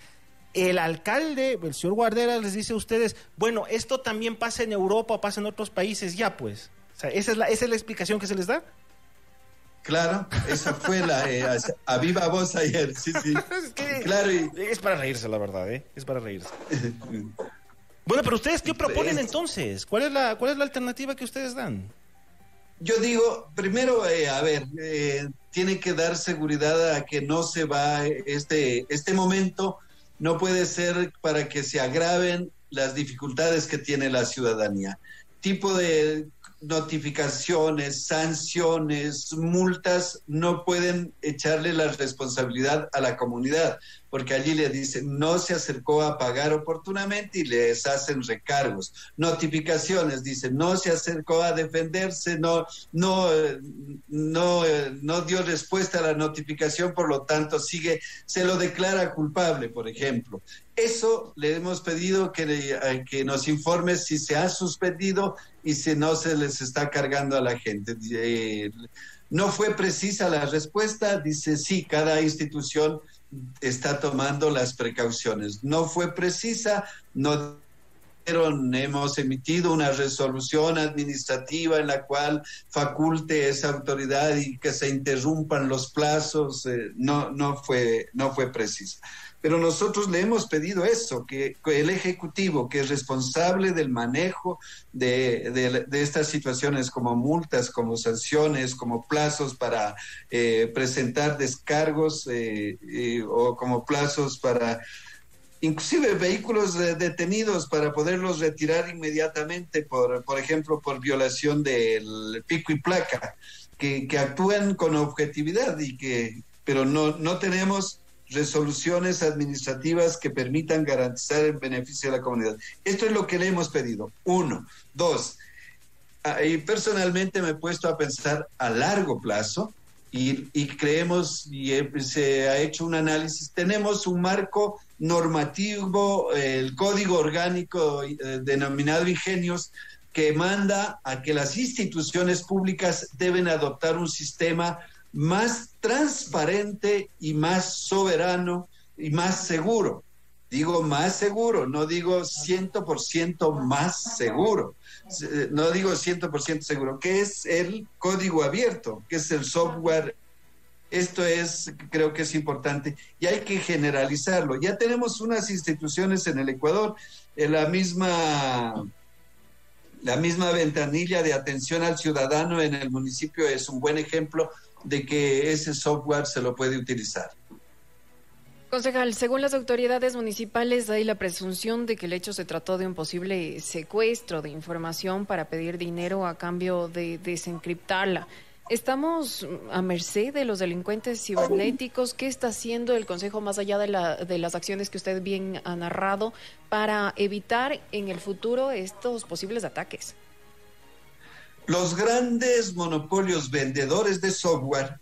el alcalde, el señor Guardera, les dice a ustedes, bueno, esto también pasa en Europa o pasa en otros países, ya pues. O sea, ¿esa es la, esa es la explicación que se les da? Claro, esa fue la eh, a viva voz ayer, sí, sí. es claro, es para reírse, la verdad, ¿eh? Es para reírse. bueno, pero ustedes qué proponen entonces? ¿Cuál es la cuál es la alternativa que ustedes dan? Yo digo, primero, eh, a ver, eh, tiene que dar seguridad a que no se va este este momento no puede ser para que se agraven las dificultades que tiene la ciudadanía. Tipo de notificaciones, sanciones, multas, no pueden echarle la responsabilidad a la comunidad, porque allí le dicen no se acercó a pagar oportunamente y les hacen recargos. Notificaciones, dicen no se acercó a defenderse, no, no, no, no dio respuesta a la notificación, por lo tanto sigue, se lo declara culpable, por ejemplo. Eso le hemos pedido que, eh, que nos informe si se ha suspendido y si no se les está cargando a la gente. Eh, no fue precisa la respuesta, dice sí, cada institución está tomando las precauciones. No fue precisa, no hemos emitido una resolución administrativa en la cual faculte esa autoridad y que se interrumpan los plazos, eh, no, no, fue, no fue precisa. Pero nosotros le hemos pedido eso, que, el Ejecutivo, que es responsable del manejo de, estas situaciones como multas, como sanciones, como plazos para eh, presentar descargos eh, o como plazos para inclusive vehículos detenidos para poderlos retirar inmediatamente, por, por ejemplo, por violación del pico y placa, que, que actúan con objetividad y que, pero no, no tenemos resoluciones administrativas que permitan garantizar el beneficio de la comunidad. Esto es lo que le hemos pedido. Uno. Dos. Y personalmente me he puesto a pensar a largo plazo y, y creemos, y se ha hecho un análisis, tenemos un marco normativo, el código orgánico eh, denominado ingenios, que manda a que las instituciones públicas deben adoptar un sistema más transparente y más soberano y más seguro. Digo más seguro, no digo 100% más seguro, no digo 100% seguro, que es el código abierto, que es el software. Esto es, creo que es importante y hay que generalizarlo. Ya tenemos unas instituciones en el Ecuador, en la misma la misma ventanilla de atención al ciudadano en el municipio es un buen ejemplo de que ese software se lo puede utilizar. Concejal, según las autoridades municipales hay la presunción de que el hecho se trató de un posible secuestro de información para pedir dinero a cambio de desencriptarla. ¿Estamos a merced de los delincuentes cibernéticos? ¿Qué está haciendo el Consejo más allá de, la, de las acciones que usted bien ha narrado para evitar en el futuro estos posibles ataques? Los grandes monopolios vendedores de software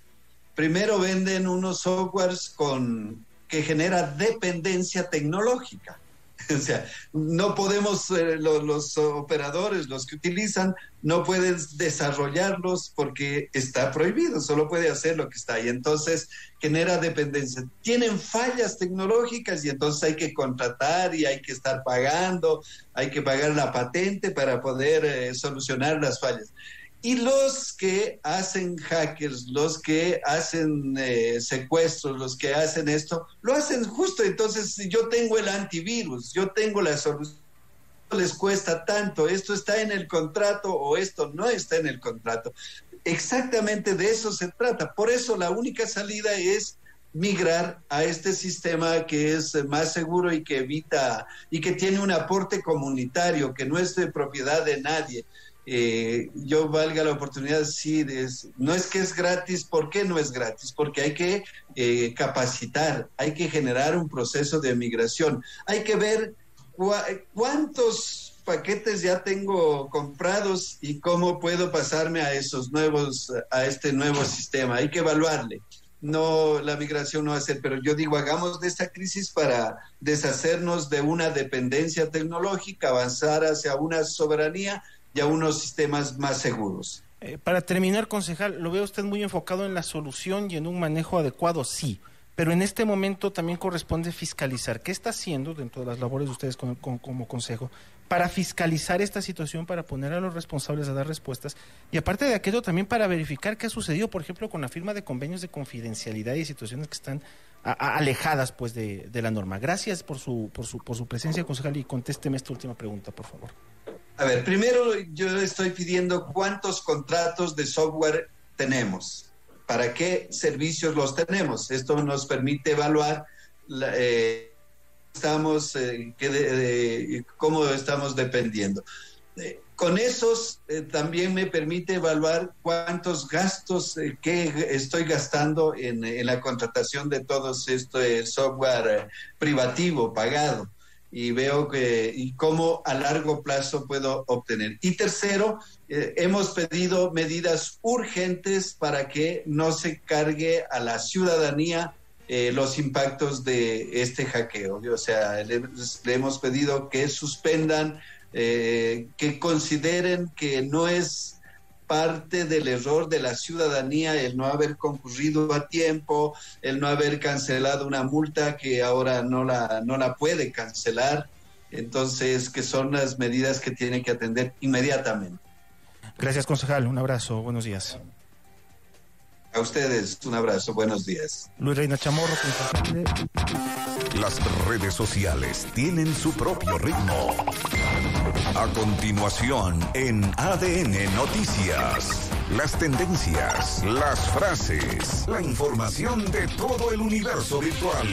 primero venden unos softwares con que genera dependencia tecnológica. O sea, no podemos, eh, los, operadores, los que utilizan, no pueden desarrollarlos porque está prohibido, solo puede hacer lo que está ahí. Entonces, genera dependencia. Tienen fallas tecnológicas y entonces hay que contratar y hay que estar pagando, hay que pagar la patente para poder eh, solucionar las fallas. Y los que hacen hackers, los que hacen eh, secuestros, los que hacen esto, lo hacen justo. Entonces, yo tengo el antivirus, yo tengo la solución, les cuesta tanto, esto está en el contrato o esto no está en el contrato. Exactamente de eso se trata. Por eso la única salida es migrar a este sistema que es más seguro y que evita y que tiene un aporte comunitario, que no es de propiedad de nadie eh, yo valga la oportunidad, sí, no es que es gratis, ¿por qué no es gratis? Porque hay que eh, capacitar, hay que generar un proceso de migración, hay que ver cuántos paquetes ya tengo comprados y cómo puedo pasarme a esos nuevos, a este nuevo sistema, hay que evaluarle. No, la migración no va a ser, pero yo digo, hagamos de esta crisis para deshacernos de una dependencia tecnológica, avanzar hacia una soberanía y a unos sistemas más seguros. Eh, para terminar, concejal, lo veo usted muy enfocado en la solución y en un manejo adecuado, sí, pero en este momento también corresponde fiscalizar. ¿Qué está haciendo dentro de las labores de ustedes como consejo para fiscalizar esta situación, para poner a los responsables a dar respuestas y aparte de aquello también para verificar qué ha sucedido, por ejemplo, con la firma de convenios de confidencialidad y situaciones que están alejadas pues de, de, la norma? Gracias por su, por su, por su presencia, concejal, y contésteme esta última pregunta, por favor. A ver, primero yo estoy pidiendo cuántos contratos de software tenemos, para qué servicios los tenemos. Esto nos permite evaluar eh, estamos, eh, cómo estamos dependiendo. Eh, con esos también me permite evaluar cuántos gastos que estoy gastando en, en, la contratación de todos este software privativo pagado y veo que y cómo a largo plazo puedo obtener. Y tercero, eh, hemos pedido medidas urgentes para que no se cargue a la ciudadanía eh, los impactos de este hackeo. O sea, le, hemos pedido que suspendan, eh, que consideren que no es parte del error de la ciudadanía el no haber concurrido a tiempo, el no haber cancelado una multa que ahora no la, no la puede cancelar. Entonces, que son las medidas que tiene que atender inmediatamente. Gracias, concejal. Un abrazo. Buenos días. A ustedes un abrazo, buenos días. Luis Reina Chamorro. Las redes sociales tienen su propio ritmo. A continuación, en ADN Noticias, las tendencias, las frases, la información de todo el universo virtual.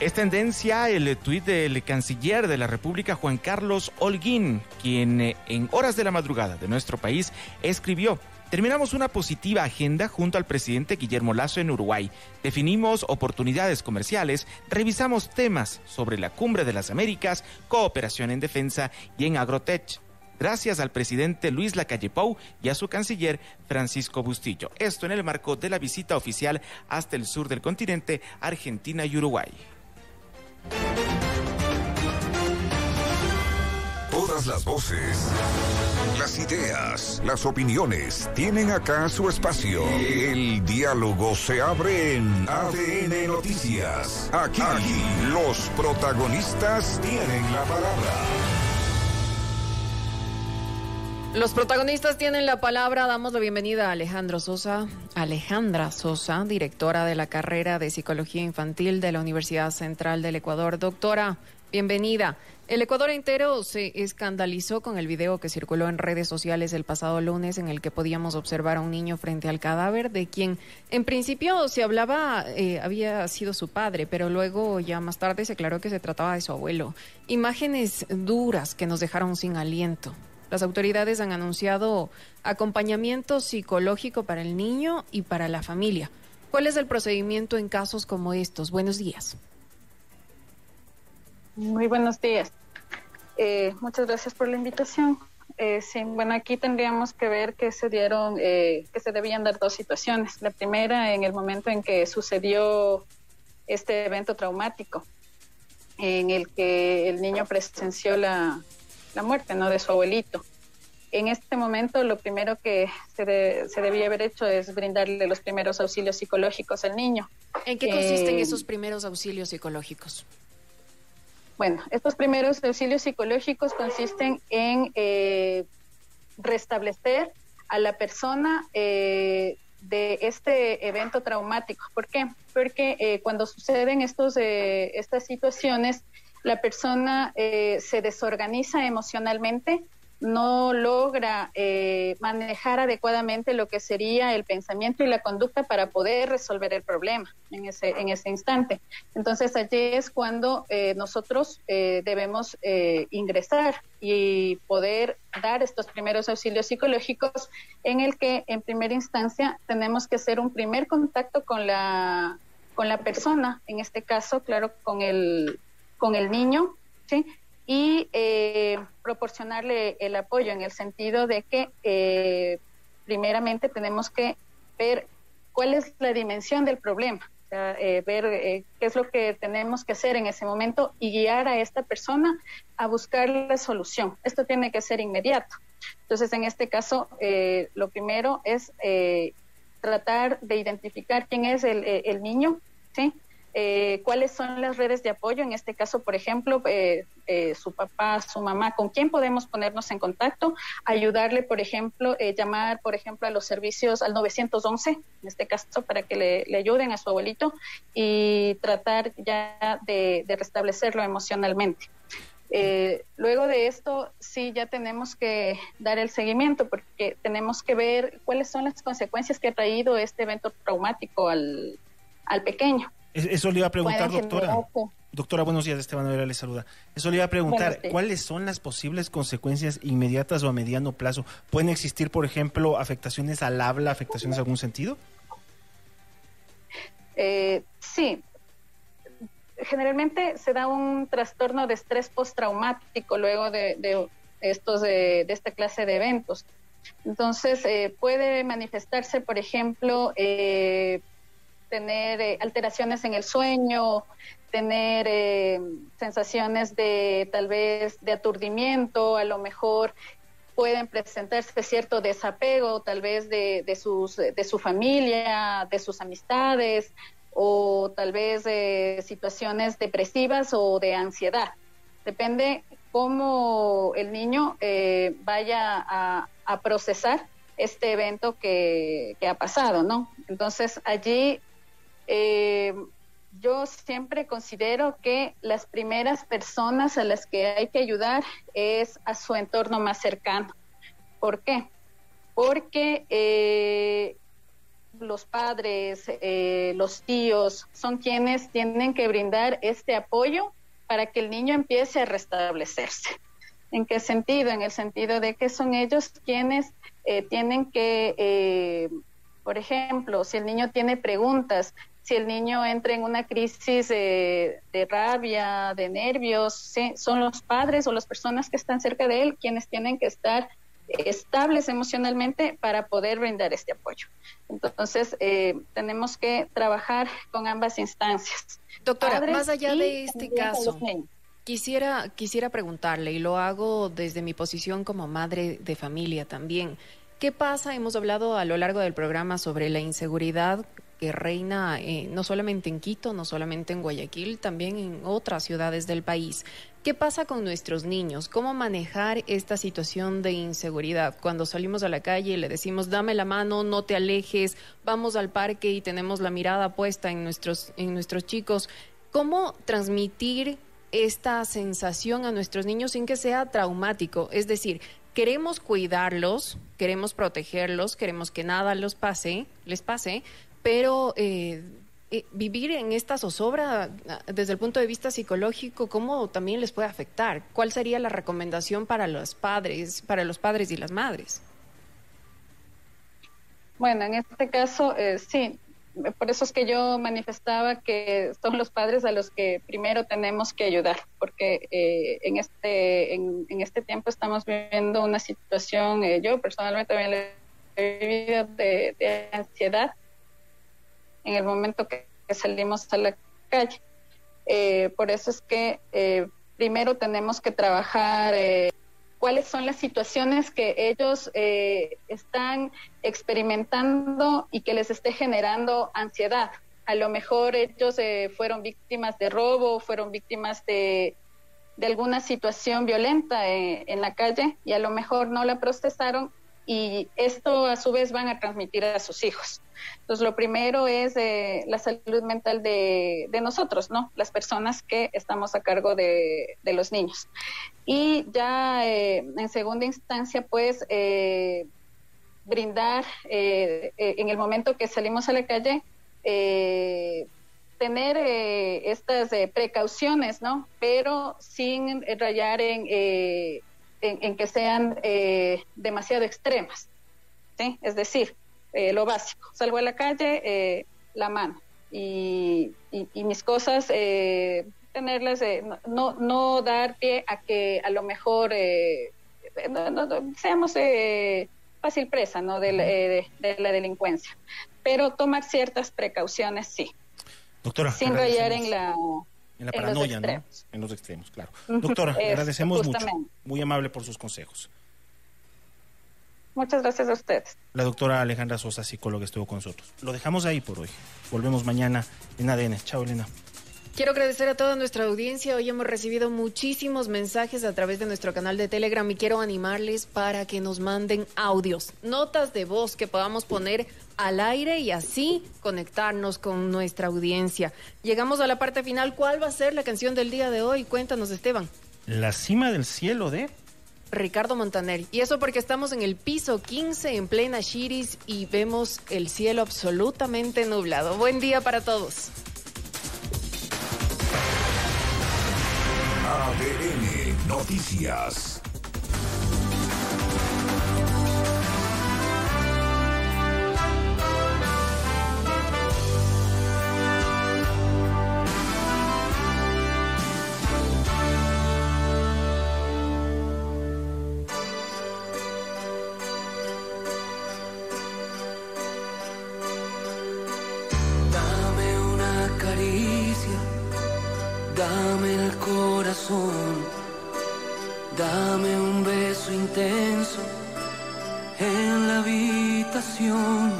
Es tendencia el tuit del canciller de la República, Juan Carlos Holguín, quien eh, en horas de la madrugada de nuestro país escribió, terminamos una positiva agenda junto al presidente Guillermo Lazo en Uruguay, definimos oportunidades comerciales, revisamos temas sobre la cumbre de las Américas, cooperación en defensa y en agrotech gracias al presidente Luis Lacalle Pou y a su canciller Francisco Bustillo. Esto en el marco de la visita oficial hasta el sur del continente, Argentina y Uruguay. Todas las voces, las ideas, las opiniones tienen acá su espacio. El diálogo se abre en ADN Noticias. Aquí, Aquí los protagonistas tienen la palabra. Los protagonistas tienen la palabra. Damos la bienvenida a Alejandro Sosa, Alejandra Sosa, directora de la carrera de Psicología Infantil de la Universidad Central del Ecuador. Doctora, bienvenida. El Ecuador entero se escandalizó con el video que circuló en redes sociales el pasado lunes en el que podíamos observar a un niño frente al cadáver de quien en principio se hablaba eh, había sido su padre, pero luego ya más tarde se aclaró que se trataba de su abuelo. Imágenes duras que nos dejaron sin aliento. Las autoridades han anunciado acompañamiento psicológico para el niño y para la familia. ¿Cuál es el procedimiento en casos como estos? Buenos días. Muy buenos días. Eh, muchas gracias por la invitación. Eh, sí, bueno, aquí tendríamos que ver que se dieron, eh, que se debían dar dos situaciones. La primera, en el momento en que sucedió este evento traumático, en el que el niño presenció la, la muerte ¿no? de su abuelito. En este momento lo primero que se, se debía haber hecho es brindarle los primeros auxilios psicológicos al niño. ¿En qué consisten eh, esos primeros auxilios psicológicos? Bueno, estos primeros auxilios psicológicos consisten en eh, restablecer a la persona eh, de este evento traumático. ¿Por qué? Porque cuando suceden estos, estas situaciones, la persona eh, se desorganiza emocionalmente, no logra eh, manejar adecuadamente lo que sería el pensamiento y la conducta para poder resolver el problema en ese, en ese instante. Entonces allí es cuando eh, nosotros debemos ingresar y poder dar estos primeros auxilios psicológicos en el que en primera instancia tenemos que hacer un primer contacto con la, con la persona, en este caso, claro, con el con el niño, ¿sí? Y eh, proporcionarle el apoyo en el sentido de que eh, primeramente tenemos que ver cuál es la dimensión del problema, eh, ver qué es lo que tenemos que hacer en ese momento y guiar a esta persona a buscar la solución. Esto tiene que ser inmediato. Entonces, en este caso, lo primero es tratar de identificar quién es el niño, ¿sí? Eh, cuáles son las redes de apoyo, en este caso, por ejemplo, eh, eh, su papá, su mamá, con quién podemos ponernos en contacto, ayudarle, por ejemplo, llamar, por ejemplo, a los servicios al 911, en este caso, para que le, ayuden a su abuelito y tratar ya de, restablecerlo emocionalmente. luego de esto, sí, ya tenemos que dar el seguimiento porque tenemos que ver cuáles son las consecuencias que ha traído este evento traumático al pequeño. Eso le iba a preguntar, doctora. Doctora, buenos días, Esteban Vera le saluda. Eso le iba a preguntar, ¿cuáles son las posibles consecuencias inmediatas o a mediano plazo? ¿Pueden existir, por ejemplo, afectaciones al habla, afectaciones en algún sentido? Eh, sí. Generalmente se da un trastorno de estrés postraumático luego de, estos de, esta clase de eventos. Entonces, eh, puede manifestarse, por ejemplo, eh, tener eh, alteraciones en el sueño, tener eh, sensaciones de tal vez de aturdimiento, a lo mejor pueden presentarse cierto desapego tal vez de, de, sus, de su familia, de sus amistades o tal vez de situaciones depresivas o de ansiedad. Depende cómo el niño eh, vaya a, a procesar este evento que, que, ha pasado, ¿no? Entonces allí eh, yo siempre considero que las primeras personas a las que hay que ayudar es a su entorno más cercano. ¿Por qué? Porque eh, los padres, eh, los tíos, son quienes tienen que brindar este apoyo para que el niño empiece a restablecerse. ¿En qué sentido? En el sentido de que son ellos quienes eh, tienen que, eh, por ejemplo, si el niño tiene preguntas, si el niño entra en una crisis de rabia, de nervios, son los padres o las personas que están cerca de él quienes tienen que estar estables emocionalmente para poder brindar este apoyo. Entonces, eh, tenemos que trabajar con ambas instancias. Doctora, más allá de este caso, quisiera, quisiera preguntarle, y lo hago desde mi posición como madre de familia también, ¿qué pasa? Hemos hablado a lo largo del programa sobre la inseguridad que reina eh, no solamente en Quito, no solamente en Guayaquil, también en otras ciudades del país. ¿Qué pasa con nuestros niños? ¿Cómo manejar esta situación de inseguridad? Cuando salimos a la calle y le decimos, dame la mano, no te alejes, vamos al parque y tenemos la mirada puesta en nuestros, en nuestros chicos. ¿Cómo transmitir esta sensación a nuestros niños sin que sea traumático? Es decir, queremos cuidarlos, queremos protegerlos, queremos que nada los pase, les pase, pero eh, eh, vivir en esta zozobra ah, desde el punto de vista psicológico, ¿cómo también les puede afectar? ¿Cuál sería la recomendación para los padres, para los padres y las madres? Bueno, en este caso, eh, sí, por eso es que yo manifestaba que son los padres a los que primero tenemos que ayudar, porque en este en, este tiempo estamos viviendo una situación, yo personalmente también he vivido de ansiedad en el momento que, salimos a la calle. Eh, por eso es que eh, primero tenemos que trabajar eh, cuáles son las situaciones que ellos están experimentando y que les esté generando ansiedad. A lo mejor ellos fueron víctimas de robo, fueron víctimas de, de alguna situación violenta en la calle y a lo mejor no la procesaron y esto a su vez van a transmitir a sus hijos. Entonces, lo primero es eh, la salud mental de, nosotros, ¿no? Las personas que estamos a cargo de, los niños. Y ya eh, en segunda instancia, pues, eh, brindar en el momento que salimos a la calle, tener estas precauciones, ¿no? Pero sin rayar en en, que sean eh, demasiado extremas. ¿sí? Es decir, eh, lo básico, salgo a la calle, eh, la mano y, mis cosas, tenerlas, no, no dar pie a que a lo mejor seamos fácil presa ¿no? de, la, de, la delincuencia, pero tomar ciertas precauciones sí. Doctora, sin rayar en la en la paranoia, ¿no? En los extremos, claro. Doctora, agradecemos mucho. Muy amable por sus consejos. Muchas gracias a ustedes. La doctora Alejandra Sosa, psicóloga, estuvo con nosotros. Lo dejamos ahí por hoy. Volvemos mañana en ADN. Chao, Elena. Quiero agradecer a toda nuestra audiencia. Hoy hemos recibido muchísimos mensajes a través de nuestro canal de Telegram y quiero animarles para que nos manden audios, notas de voz que podamos poner al aire y así conectarnos con nuestra audiencia. Llegamos a la parte final. ¿Cuál va a ser la canción del día de hoy? Cuéntanos, Esteban. La cima del cielo de Ricardo Montaner. Y eso porque estamos en el piso 15 en plena Chiris y vemos el cielo absolutamente nublado. Buen día para todos. ADN Noticias. Dame el corazón, dame un beso intenso en la habitación,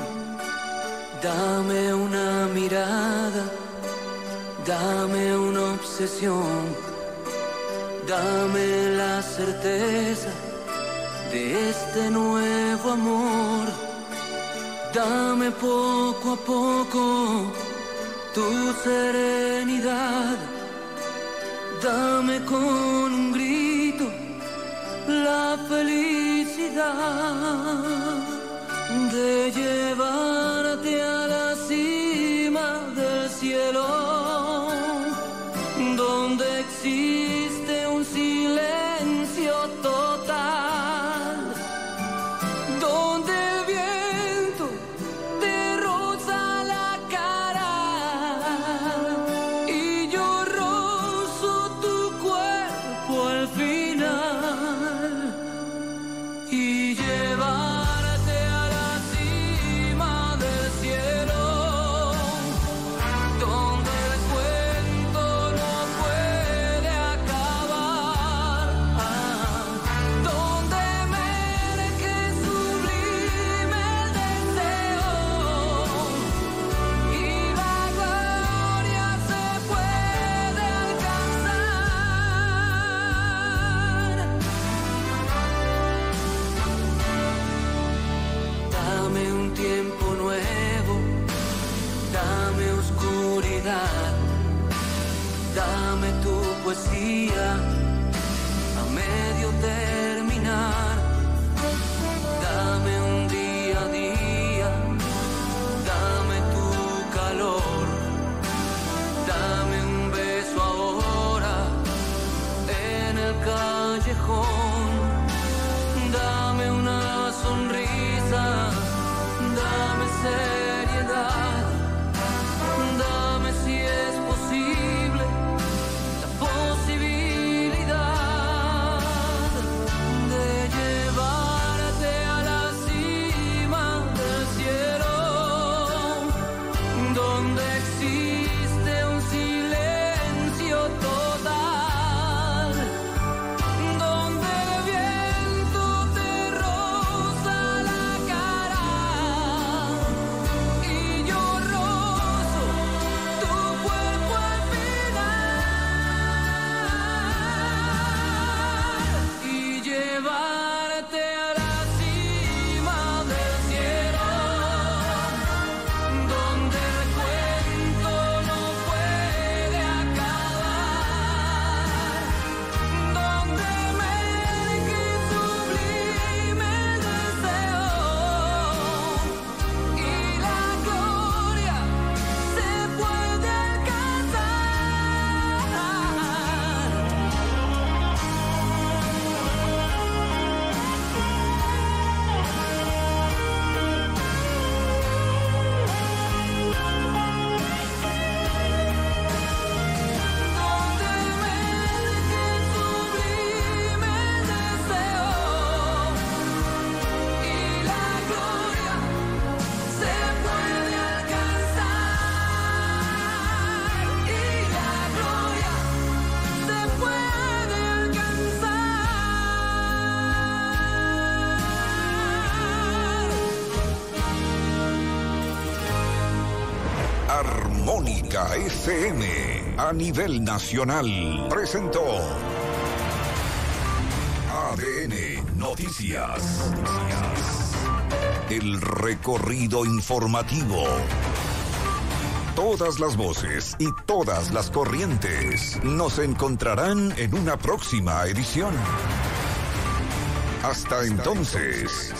dame una mirada, dame una obsesión, dame la certeza de este nuevo amor, dame poco a poco tu serenidad dame con un grito la felicidad de llevarte a la cima del cielo. Música FM a nivel nacional presentó ADN Noticias. El recorrido informativo. Todas las voces y todas las corrientes nos encontrarán en una próxima edición. Hasta entonces.